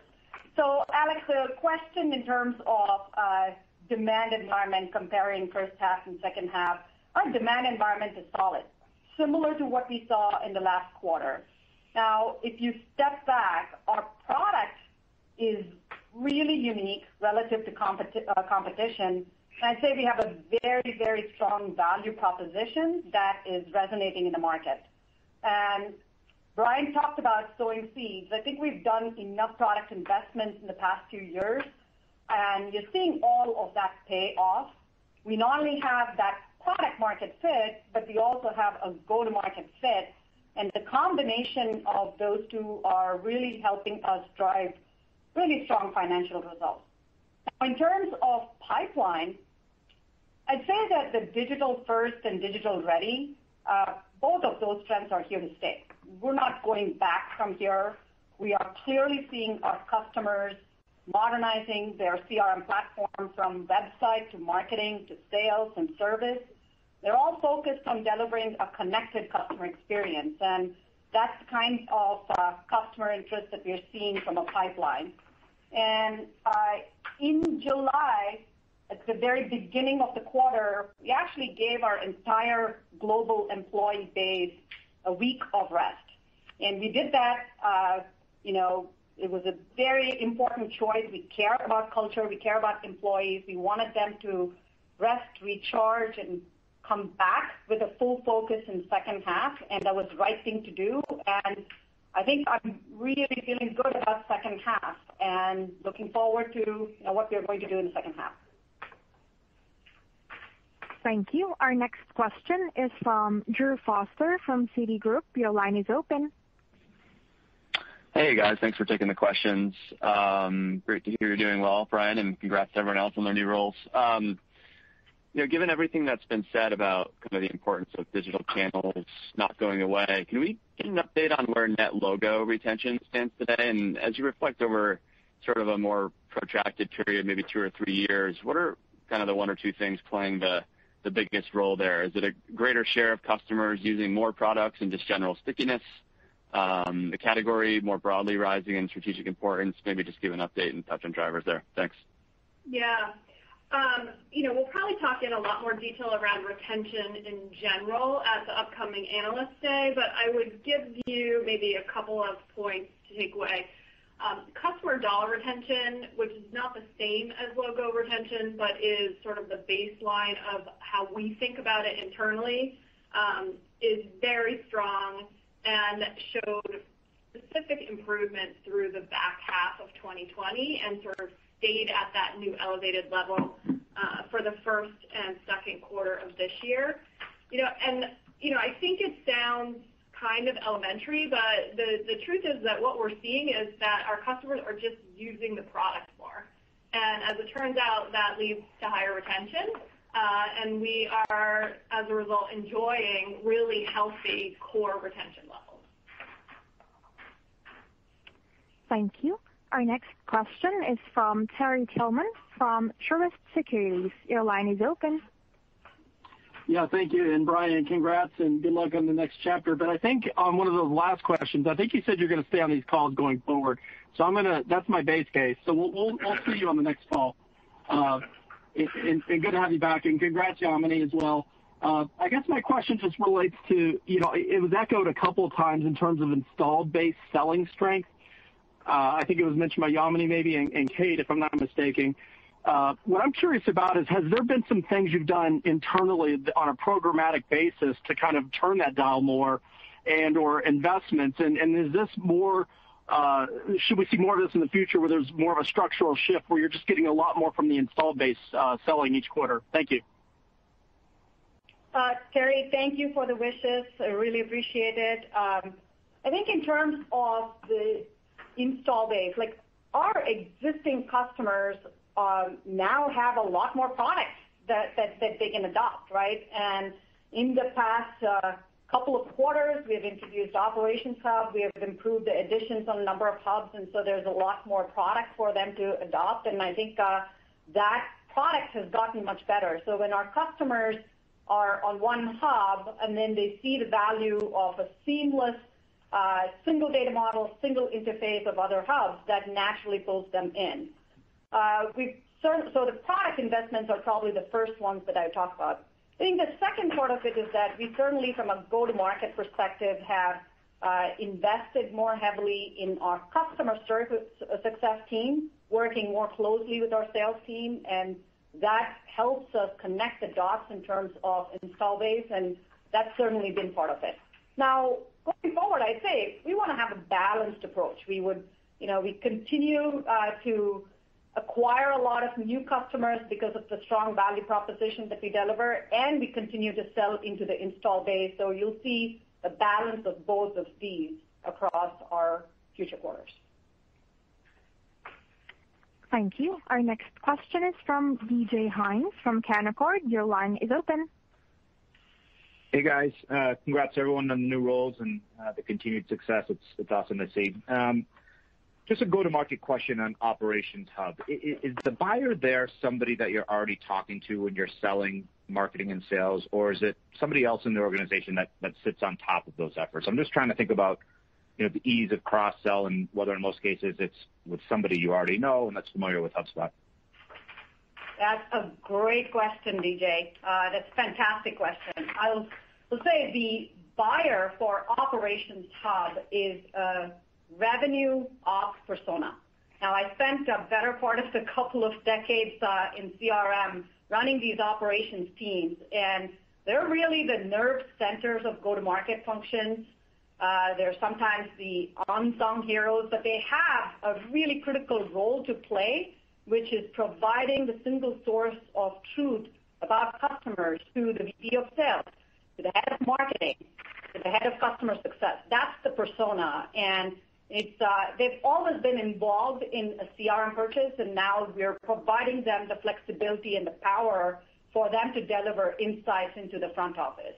So Alex, the question in terms of uh, demand environment comparing first half and second half, our demand environment is solid, similar to what we saw in the last quarter. Now, if you step back, our product is really unique relative to uh, competition. I'd say we have a very very strong value proposition that is resonating in the market. And Brian talked about sowing seeds. I think we've done enough product investments in the past few years, and you're seeing all of that pay off. We not only have that product market fit, but we also have a go-to-market fit, and the combination of those two are really helping us drive really strong financial results. In terms of pipeline, I'd say that the digital first and digital ready, both of those trends are here to stay. We're not going back from here. We are clearly seeing our customers modernizing their CRM platform from website to marketing to sales and service. They're all focused on delivering a connected customer experience, and that's the kind of customer interest that we're seeing from a pipeline. And uh in July, at the very beginning of the quarter, we actually gave our entire global employee base a week of rest. And we did that. Uh, you know, it was a very important choice. We care about culture. We care about employees. We wanted them to rest, recharge, and come back with a full focus in second half, and that was the right thing to do. And I think I'm really feeling good about second half and looking forward to what we are going to do in the second half. Thank you. Our next question is from Drew Foster from Citigroup. Your line is open. Hey, guys. Thanks for taking the questions. Great to hear you're doing well, Brian, and congrats to everyone else on their new roles. Um, you know, given everything that's been said about kind of the importance of digital channels not going away, can we get an update on where net logo retention stands today? And as you reflect over sort of a more protracted period, maybe two or three years, what are kind of the one or two things playing the biggest role there? Is it a greater share of customers using more products and just general stickiness? The category more broadly rising in strategic importance? Maybe just give an update and touch on drivers there. Thanks. Yeah. Um you know we'll probably talk in a lot more detail around retention in general at the upcoming Analyst Day, but I would give you maybe a couple of points to take away. Um, customer dollar retention, which is not the same as logo retention, but is sort of the baseline of how we think about it internally, um, is very strong and showed specific improvements through the back half of 2020 and sort of stayed at that new elevated level uh, for the first and second quarter of this year. You know, and you know, I think it sounds kind of elementary, but the the truth is that what we're seeing is that our customers are just using the product more. And as it turns out, that leads to higher retention. Uh, and we are, as a result, enjoying really healthy core retention levels. Thank you. Our next question is from Terry Tillman from Truist Securities. Your line is open. Yeah, thank you. And Brian, congrats and good luck on the next chapter. But I think on one of those last questions, I think you said you're going to stay on these calls going forward. So I'm gonna that's my base case. So we'll see you on the next call. Uh and good to have you back, and congrats, Yamini, as well. I guess my question just relates to, you know, it was echoed a couple of times in terms of installed base selling strength. I think it was mentioned by Yamini maybe, and Kate, if I'm not mistaken. Uh, what I'm curious about is, has there been some things you've done internally on a programmatic basis to kind of turn that dial more and/or investments? And is this more uh should we see more of this in the future where there's more of a structural shift where you're just getting a lot more from the install base uh, selling each quarter? Thank you. Uh, Terry, thank you for the wishes. I really appreciate it. Um, I think in terms of the install base, like our existing customers Um, now have a lot more products that they can adopt, right? And in the past uh, couple of quarters, we have introduced Operations Hub. We have improved the editions on a number of hubs, and so there's a lot more product for them to adopt. And I think uh, that product has gotten much better. So when our customers are on one hub, and then they see the value of a seamless uh, single data model, single interface of other hubs, that naturally pulls them in. Uh, so, the product investments are probably the first ones that I talk about. I think the second part of it is that we certainly, from a go-to-market perspective, have uh, invested more heavily in our customer uh, success team, working more closely with our sales team, and that helps us connect the dots in terms of install base, and that's certainly been part of it. Now, going forward, I'd say we want to have a balanced approach. We would you know, we continue to acquire a lot of new customers because of the strong value proposition that we deliver, and we continue to sell into the install base. So you'll see a balance of both of these across our future quarters. Thank you. Our next question is from DJ Hynes from Canaccord. Your line is open. Hey, guys. Uh, congrats everyone on the new roles and uh, the continued success. It's awesome to see. Um, Just a go-to-market question on Operations Hub. Is the buyer there somebody that you're already talking to when you're selling marketing and sales, or is it somebody else in the organization that sits on top of those efforts? I'm just trying to think about you know the ease of cross-sell and whether in most cases it's with somebody you already know and that's familiar with HubSpot. That's a great question, DJ. Uh, that's a fantastic question. I'll say the buyer for Operations Hub is a revenue ops persona. Now, I spent a better part of a [laughs] couple of decades uh, in CRM running these operations teams, and they're really the nerve centers of go-to-market functions. Uh, they're sometimes the unsung heroes, but they have a really critical role to play, which is providing the single source of truth about customers to the VP of sales, to the head of marketing, to the head of customer success. That's the persona. Uh, they've always been involved in a CRM purchase, and now we're providing them the flexibility and the power for them to deliver insights into the front office.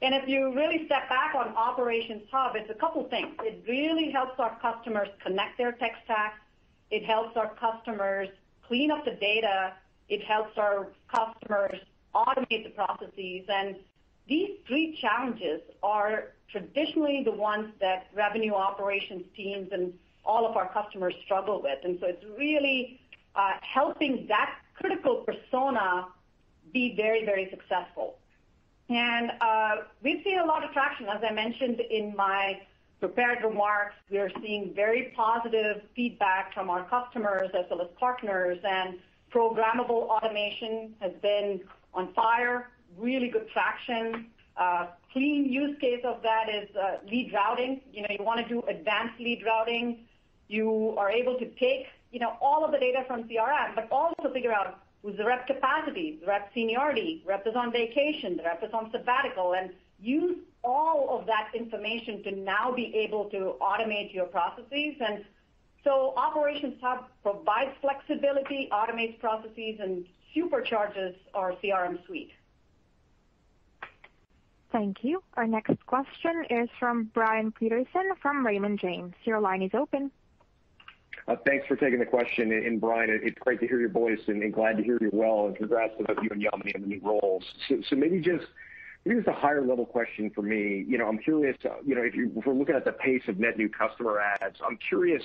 And if you really step back on Operations Hub, it's a couple things. It really helps our customers connect their tech stack. It helps our customers clean up the data. It helps our customers automate the processes. These three challenges are traditionally the ones that revenue operations teams and all of our customers struggle with. And so it's really uh, helping that critical persona be very very successful. And uh, we've seen a lot of traction. As I mentioned in my prepared remarks, we are seeing very positive feedback from our customers as well as partners, and programmable automation has been on fire, really good traction. A clean use case of that is uh, lead routing. You know, you want to do advanced lead routing. You are able to take you know, all of the data from CRM, but also figure out who's the rep capacity, the rep seniority, rep is on vacation, the rep is on sabbatical, and use all of that information to now be able to automate your processes. And so Operations Hub provides flexibility, automates processes, and supercharges our CRM suite. Thank you. Our next question is from Brian Peterson from Raymond James. Your line is open. Thanks for taking the question. And Brian, it's great to hear your voice and glad to hear you're well, and congrats to both you and Yamini on the new roles. So maybe just a higher level question for me. You know, I'm curious, uh you know, if we're looking at the pace of net new customer adds, I'm curious,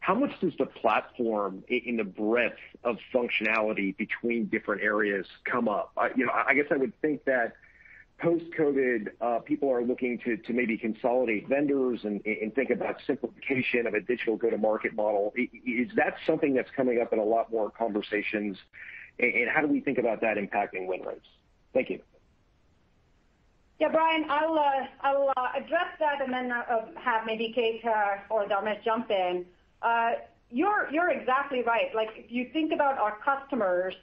how much does the platform in the breadth of functionality between different areas come up? You know, I guess I would think that post-COVID, uh, people are looking to maybe consolidate vendors and think about simplification of a digital go-to-market model. Is that something that's coming up in a lot more conversations? And how do we think about that impacting win rates? Thank you. Yeah, Brian, I'll uh, I'll uh, address that and then have maybe Kate or Dharmesh jump in. You're you're exactly right. Like if you think about our customers,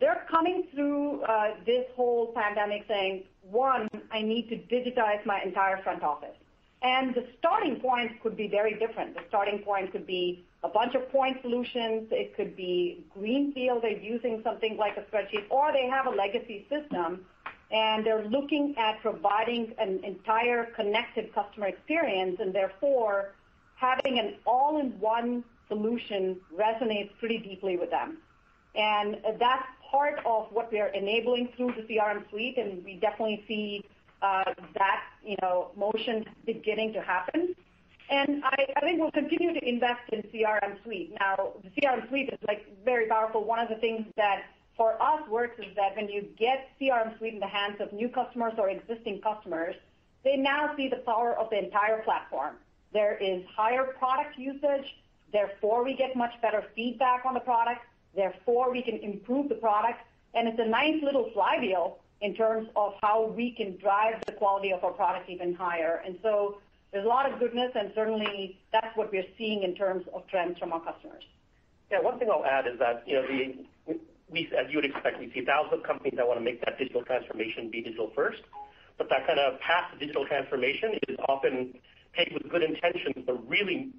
they're coming through uh, this whole pandemic saying, one, I need to digitize my entire front office. And the starting points could be very different. The starting point could be a bunch of point solutions. It could be greenfield. They're using something like a spreadsheet, or they have a legacy system, and they're looking at providing an entire connected customer experience, and therefore, having an all-in-one solution resonates pretty deeply with them. And uh, that's part of what we are enabling through the CRM Suite, and we definitely see uh, that you know motion beginning to happen. And I think we'll continue to invest in CRM Suite. Now, the CRM Suite is like very powerful. One of the things that for us works is that when you get CRM Suite in the hands of new customers or existing customers, they now see the power of the entire platform. There is higher product usage, therefore we get much better feedback on the product, therefore we can improve the product, and it's a nice little flywheel in terms of how we can drive the quality of our product even higher. And so there's a lot of goodness, and certainly that's what we're seeing in terms of trends from our customers. Yeah, one thing I'll add is that, you know the we as you would expect, we see thousands of companies that want to make that digital transformation be digital first. but That kind of path to digital transformation is often paved with good intentions, but really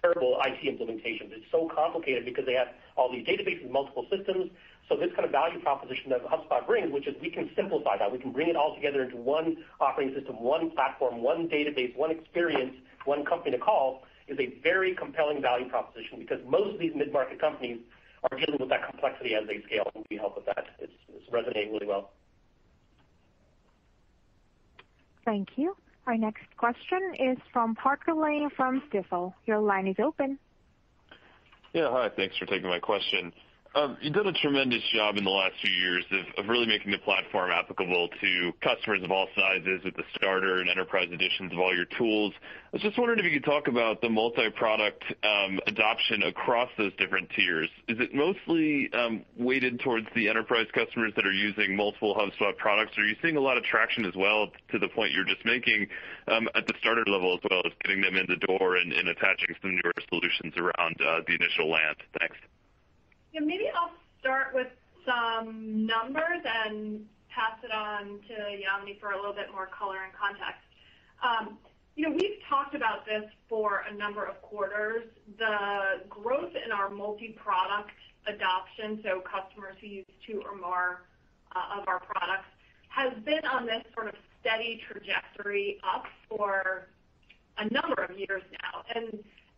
terrible IT implementations. It's so complicated because they have all these databases, multiple systems. So this kind of value proposition that HubSpot brings, which is we can simplify that. We can bring it all together into one operating system, one platform, one database, one experience, one company to call, is a very compelling value proposition because most of these mid-market companies are dealing with that complexity as they scale, and we help with that. It's resonating really well. Thank you. Our next question is from Parker Lane from Stifel. Your line is open. Yeah. Hi, thanks for taking my question. Um, you've done a tremendous job in the last few years of really making the platform applicable to customers of all sizes with the starter and enterprise editions of all your tools. I was just wondering if you could talk about the multi-product um, adoption across those different tiers. Is it mostly um, weighted towards the enterprise customers that are using multiple HubSpot products? Are you seeing a lot of traction as well to the point you're just making at the starter level as well as getting them in the door and attaching some newer solutions around uh, the initial land? Thanks. Maybe I'll start with some numbers and pass it on to Yamini for a little bit more color and context. Um, you know, we've talked about this for a number of quarters. The growth in our multi-product adoption, so customers who use two or more of our products, has been on this sort of steady trajectory up for a number of years now.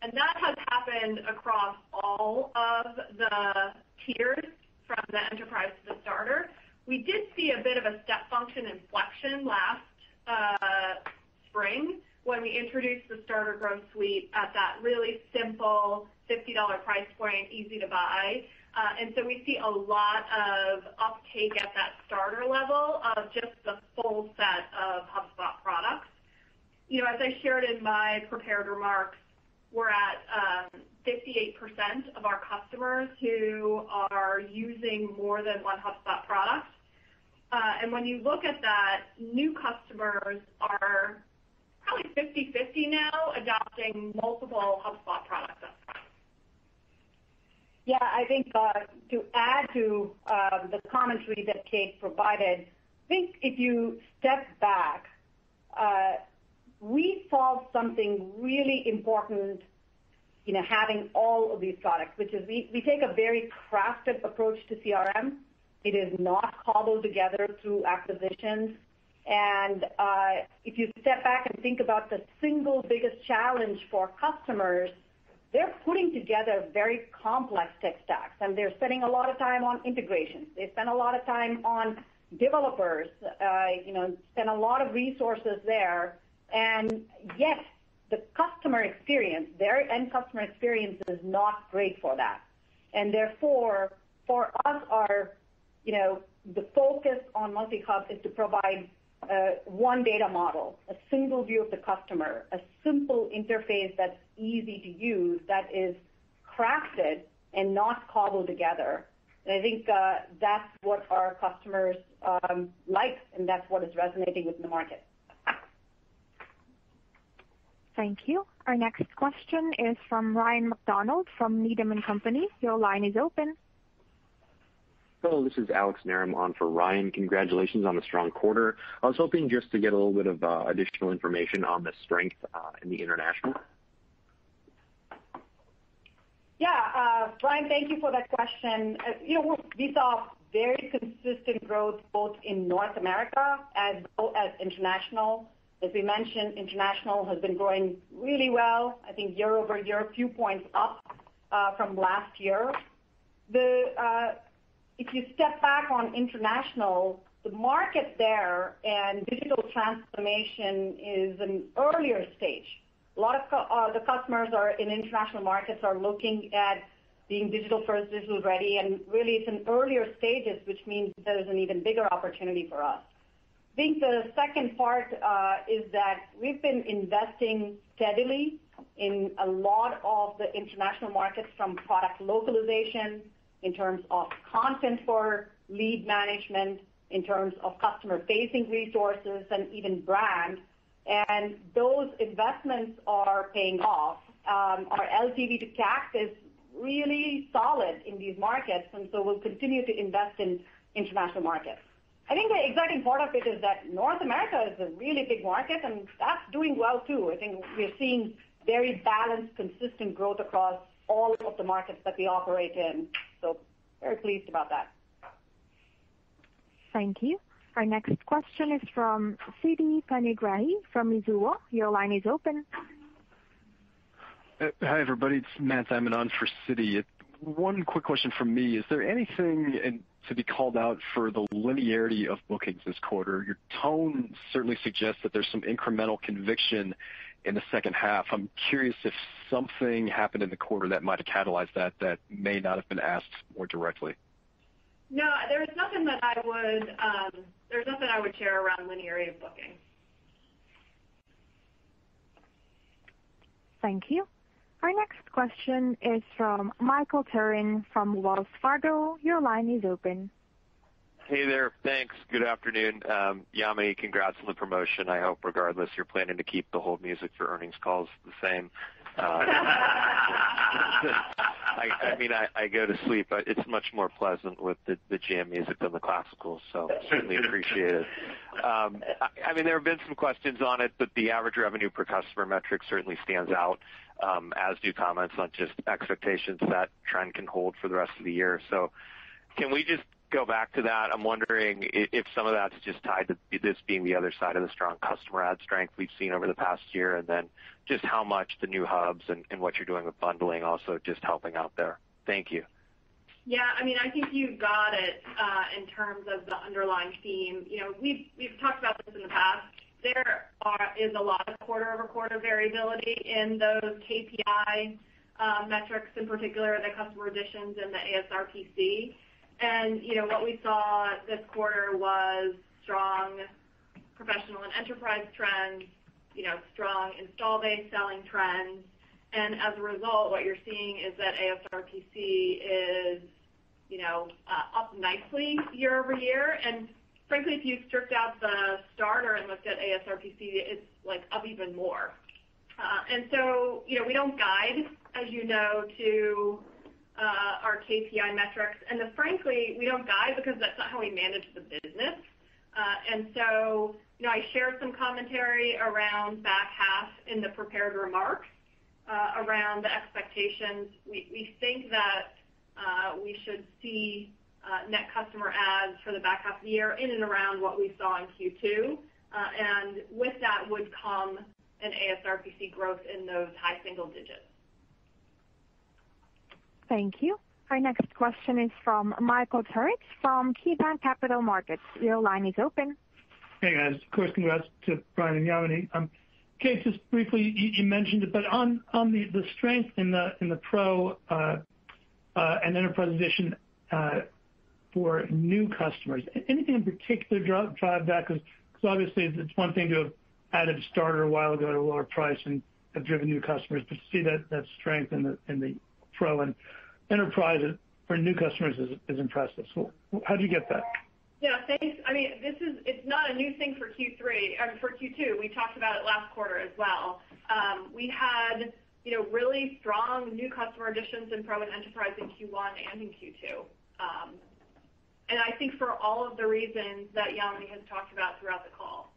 And that has happened across all of the tiers from the enterprise to the starter. We did see a bit of a step function inflection last spring when we introduced the Starter Growth Suite at that really simple $50 price point, easy to buy. Uh and so we see a lot of uptake at that starter level of just the full set of HubSpot products. You know, as I shared in my prepared remarks, we're at um, 58% of our customers who are using more than one HubSpot product. Uh and when you look at that, new customers are probably 50/50 now adopting multiple HubSpot products. Yeah, I think uh, to add to um, the commentary that Kate provided, I think if you step back, uh, we solved something really important in having all of these products, which is we take a very crafted approach to CRM. It is not cobbled together through acquisitions. And uh if you step back and think about the single biggest challenge for customers, they're putting together very complex tech stacks, and they're spending a lot of time on integrations. They spend a lot of time on developers, uh, you know, spend a lot of resources there. And yet the customer experience, their end customer experience is not great for that. And therefore, for us, our you know, the focus on multi-hub is to provide uh, one data model, a single view of the customer, a simple interface that's easy to use, that is crafted and not cobbled together. And I think uh, that's what our customers um, like, and that's what is resonating with the market. Thank you. Our next question is from Ryan MacDonald from Needham & Company. Your line is open. Hello, this is Alex Narum on for Ryan. Congratulations on the strong quarter. I was hoping just to get a little bit of uh, additional information on the strength uh, in the international. Yeah. Uh, Ryan, thank you for that question. Uh you know, We saw very consistent growth both in North America as well as international. As we mentioned, international has been growing really well, I think year-over-year, a few points up uh, from last year. Uh, if you step back on international, the market there and digital transformation is an earlier stage. A lot of uh, the customers are in international markets are looking at being digital first, digital ready, and really it's in earlier stages, which means there's an even bigger opportunity for us. I think the second part uh, is that we've been investing steadily in a lot of the international markets from product localization in terms of content for lead management, in terms of customer-facing resources, and even brand. And those investments are paying off. Um, our LTV to CAC is really solid in these markets, and so we'll continue to invest in international markets. I think the exciting part of it is that North America is a really big market, and that's doing well, too. I think we're seeing very balanced, consistent growth across all of the markets that we operate in. So very pleased about that. Thank you. Our next question is from Siti Panigrahi from Mizuho. Your line is open. Uh, hi, everybody. It's Matt Diamond on for Siti. One quick question from me. Is there anything to be called out for the linearity of bookings this quarter? Your tone certainly suggests that there's some incremental conviction in the second half. I'm curious if something happened in the quarter that might have catalyzed that that may not have been asked more directly. No, there's nothing that I would um there's nothing I would share around linearity of bookings. Thank you. Our next question is from Michael Turrin from Wells Fargo. Your line is open. Hey there. Thanks. Good afternoon. Um, Yamini, congrats on the promotion. I hope regardless, you're planning to keep the hold music for earnings calls the same. Uh, [laughs] I mean, I go to sleep, but it's much more pleasant with the jam music than the classical, so certainly appreciate it. Um, I mean, there have been some questions on it, but the average revenue per customer metric certainly stands out, Um, as do comments on just expectations that trend can hold for the rest of the year. So can we just go back to that? I'm wondering if some of that's just tied to this being the other side of the strong customer add strength we've seen over the past year, and then just how much the new hubs and what you're doing with bundling also just helping out there. Thank you. Yeah, I mean I think you got it uh, in terms of the underlying theme. You know, we've we've talked about this in the past. There is a lot of quarter-over-quarter variability in those KPI metrics, in particular, the customer additions and the ASRPC. And you know what we saw this quarter was strong professional and enterprise trends, you know, strong install base selling trends. And as a result, what you're seeing is that ASRPC is you know, uh up nicely year-over-year. Frankly, if you stripped out the starter and looked at ASRPC, it's like up even more. Uh and so, you know, we don't guide, as you know, to our KPI metrics. And frankly, we don't guide because that's not how we manage the business. Uh and so, you know, I shared some commentary around back half in the prepared remarks around the expectations. We think that we should see net customer adds for the back half of the year in and around what we saw in Q2. and With that would come an ASRPC growth in those high single digits. Thank you. Our next question is from Michael Turits from KeyBanc Capital Markets. Your line is open. Hey, guys. Of course, congrats to Brian and Yamini. Um, Kate, just briefly, you mentioned it, but on the strength in the in the Pro uh, uh, and Enterprise Edition uh, for new customers, anything in particular drive that? Because obviously it's one thing to have added Starter a while ago at a lower price and have driven new customers, but to see that strength in the in the Pro and Enterprise for new customers is impressive. How'd you get that? Yeah, thanks. I mean this is it's not a new thing for Q2. We talked about it last quarter as well. Um, we had you know, really strong new customer additions in Pro and Enterprise in Q1 and in Q2. And I think for all of the reasons that Yamini has talked about throughout the call.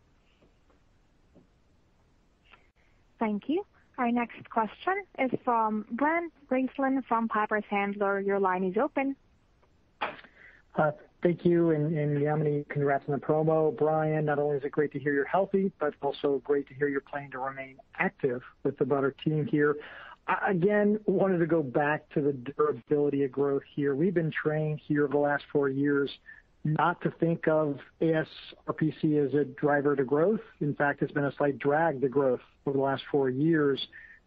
Thank you. Our next question is from Brent Bracelin from Piper Sandler. Your line is open. Uh, thank you. And Yamini, congrats on the promo. Brian, not only is it great to hear you're healthy, but also great to hear you're planning to remain active with the broader team here. Again, wanted to go back to the durability of growth here. We've been trained here over the last four years not to think of ASRPC as a driver to growth. In fact, it's been a slight drag to growth over the last four years.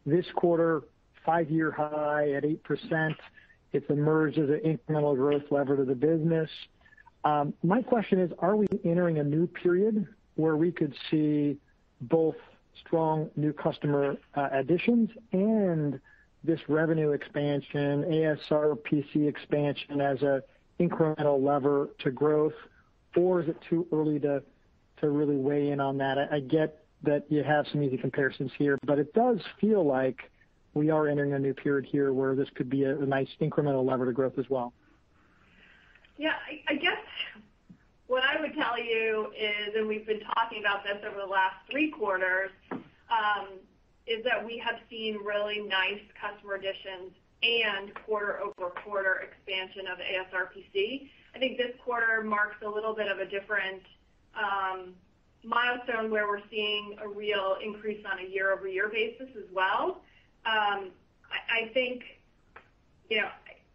This quarter, five-year high at 8%. It's emerged as an incremental growth lever to the business. Um, my question is, are we entering a new period where we could see both strong new customer uh, additions and this revenue expansion, ASRPC expansion as an incremental lever to growth? Or is it too early to really weigh in on that? I get that you have some easy comparisons here, but it does feel like we are entering a new period here where this could be a nice incremental lever to growth as well. Yeah. I guess what I would tell you is, and we've been talking about this over the last three quarters, um, is that we have seen really nice customer additions and quarter-over-quarter expansion of ASRPC. I think this quarter marks a little bit of a different um, milestone where we're seeing a real increase on a year-over-year basis as well. Um, I think you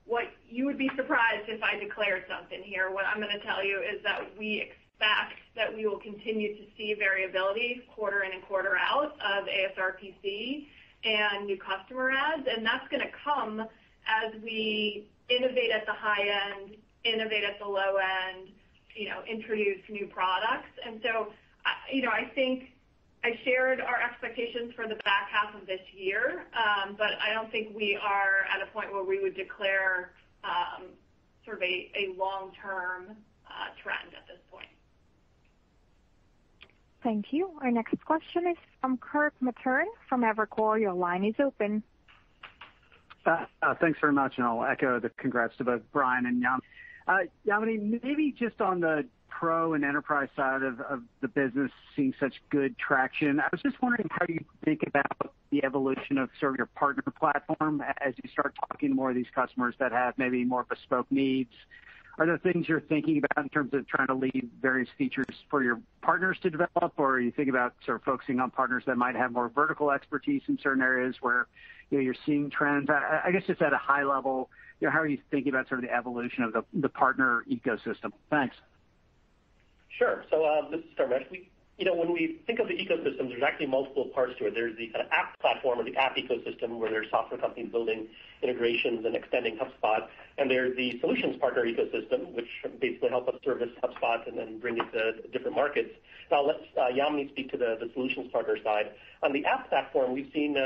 would be surprised if I declared something here. What I'm going to tell you is that we expect that we will continue to see variability quarter in and quarter out of ASRPC and new customer adds, and that's going to come as we innovate at the high end, innovate at the low end, you know, introduce new products. And so you know, I think I shared our expectations for the back half of this year, um, but I don't think we are at a point where we would declare um, sort of a long-term uh, trend at this point. Thank you. Our next question is from Kirk Materne from Evercore. Your line is open. Uh, uh, thanks very much. And I'll echo the congrats to both Brian and Yamini. Yamini, maybe just on the pro and enterprise side of the business, seeing such good traction. I was just wondering how you think about the evolution of sort of your partner platform as you start talking to more of these customers that have maybe more bespoke needs. Are there things you're thinking about in terms of trying to leave various features for your partners to develop? Or are you thinking about sort of focusing on partners that might have more vertical expertise in certain areas where you know you're seeing trends? I guess just at a high level, how are you thinking about sort of the evolution of the partner ecosystem? Thanks. Sure. So uh this is Dharmesh. When we think of the ecosystem, there's actually multiple parts to it. There's the kind of app platform or the app ecosystem, where there's software companies building integrations and extending HubSpot. And there's the solutions partner ecosystem, which basically help us service HubSpot and then bring it to different markets. I'll let Yamini speak to the the solutions partner side. On the app platform, we've seen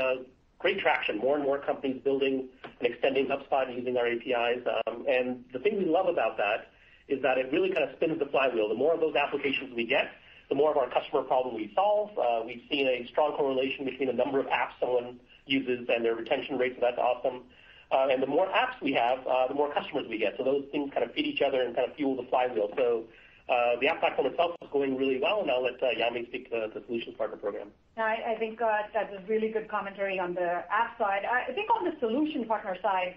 great traction. More and more companies building and extending HubSpot using our APIs. Um and the thing we love about that is that it really kind of spins the flywheel. The more of those applications we get, the more of our customer problem we solve. Uh, we've seen a strong correlation between the number of apps someone uses and their retention rates, so that's awesome. Uh and the more apps we have, uh, the more customers we get. So those things kind of feed each other and kind of fuel the flywheel. So uh the app platform itself is going really well, and I'll let uh, Yamini speak to the solutions partner program. I think that was really good commentary on the app side. I think on the solution partner side,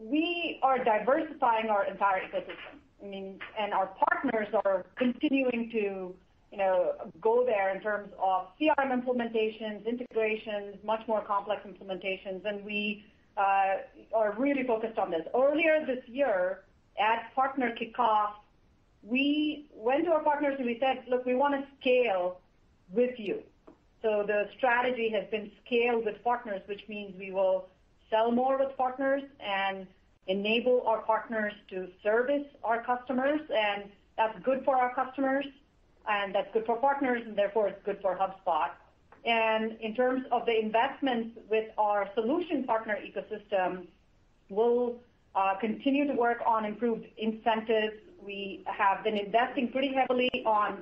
we are diversifying our entire ecosystem. I mean, and our partners are continuing to you know, go there in terms of CRM implementations, integrations, much more complex implementations, and we uh, are really focused on this. Earlier this year at Partner Kickoff, we went to our partners and we said, "Look, we want to scale with you." So the strategy has been scale with partners, which means we will sell more with partners and enable our partners to service our customers, and that's good for our customers, and that's good for partners, and therefore it's good for HubSpot. And in terms of the investments with our solution partner ecosystem, we'll uh, continue to work on improved incentives. We have been investing pretty heavily on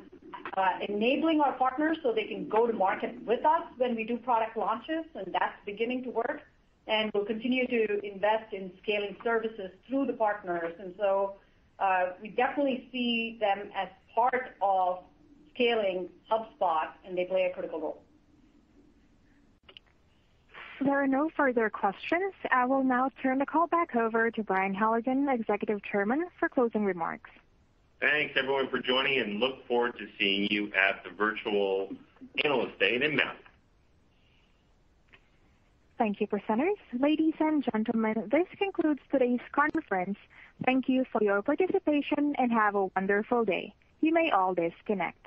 uh, enabling our partners so they can go to market with us when we do product launches, and that's beginning to work. And we'll continue to invest in scaling services through the partners. And so uh we definitely see them as part of scaling HubSpot, and they play a critical role. There are no further questions. I will now turn the call back over to Brian Halligan, Executive Chairman, for closing remarks. Thanks, everyone, for joining, and look forward to seeing you at the virtual Analyst Day in Inbound. Thank you, presenters. Ladies and gentlemen, this concludes today's conference. Thank you for your participation, and have a wonderful day. You may all disconnect.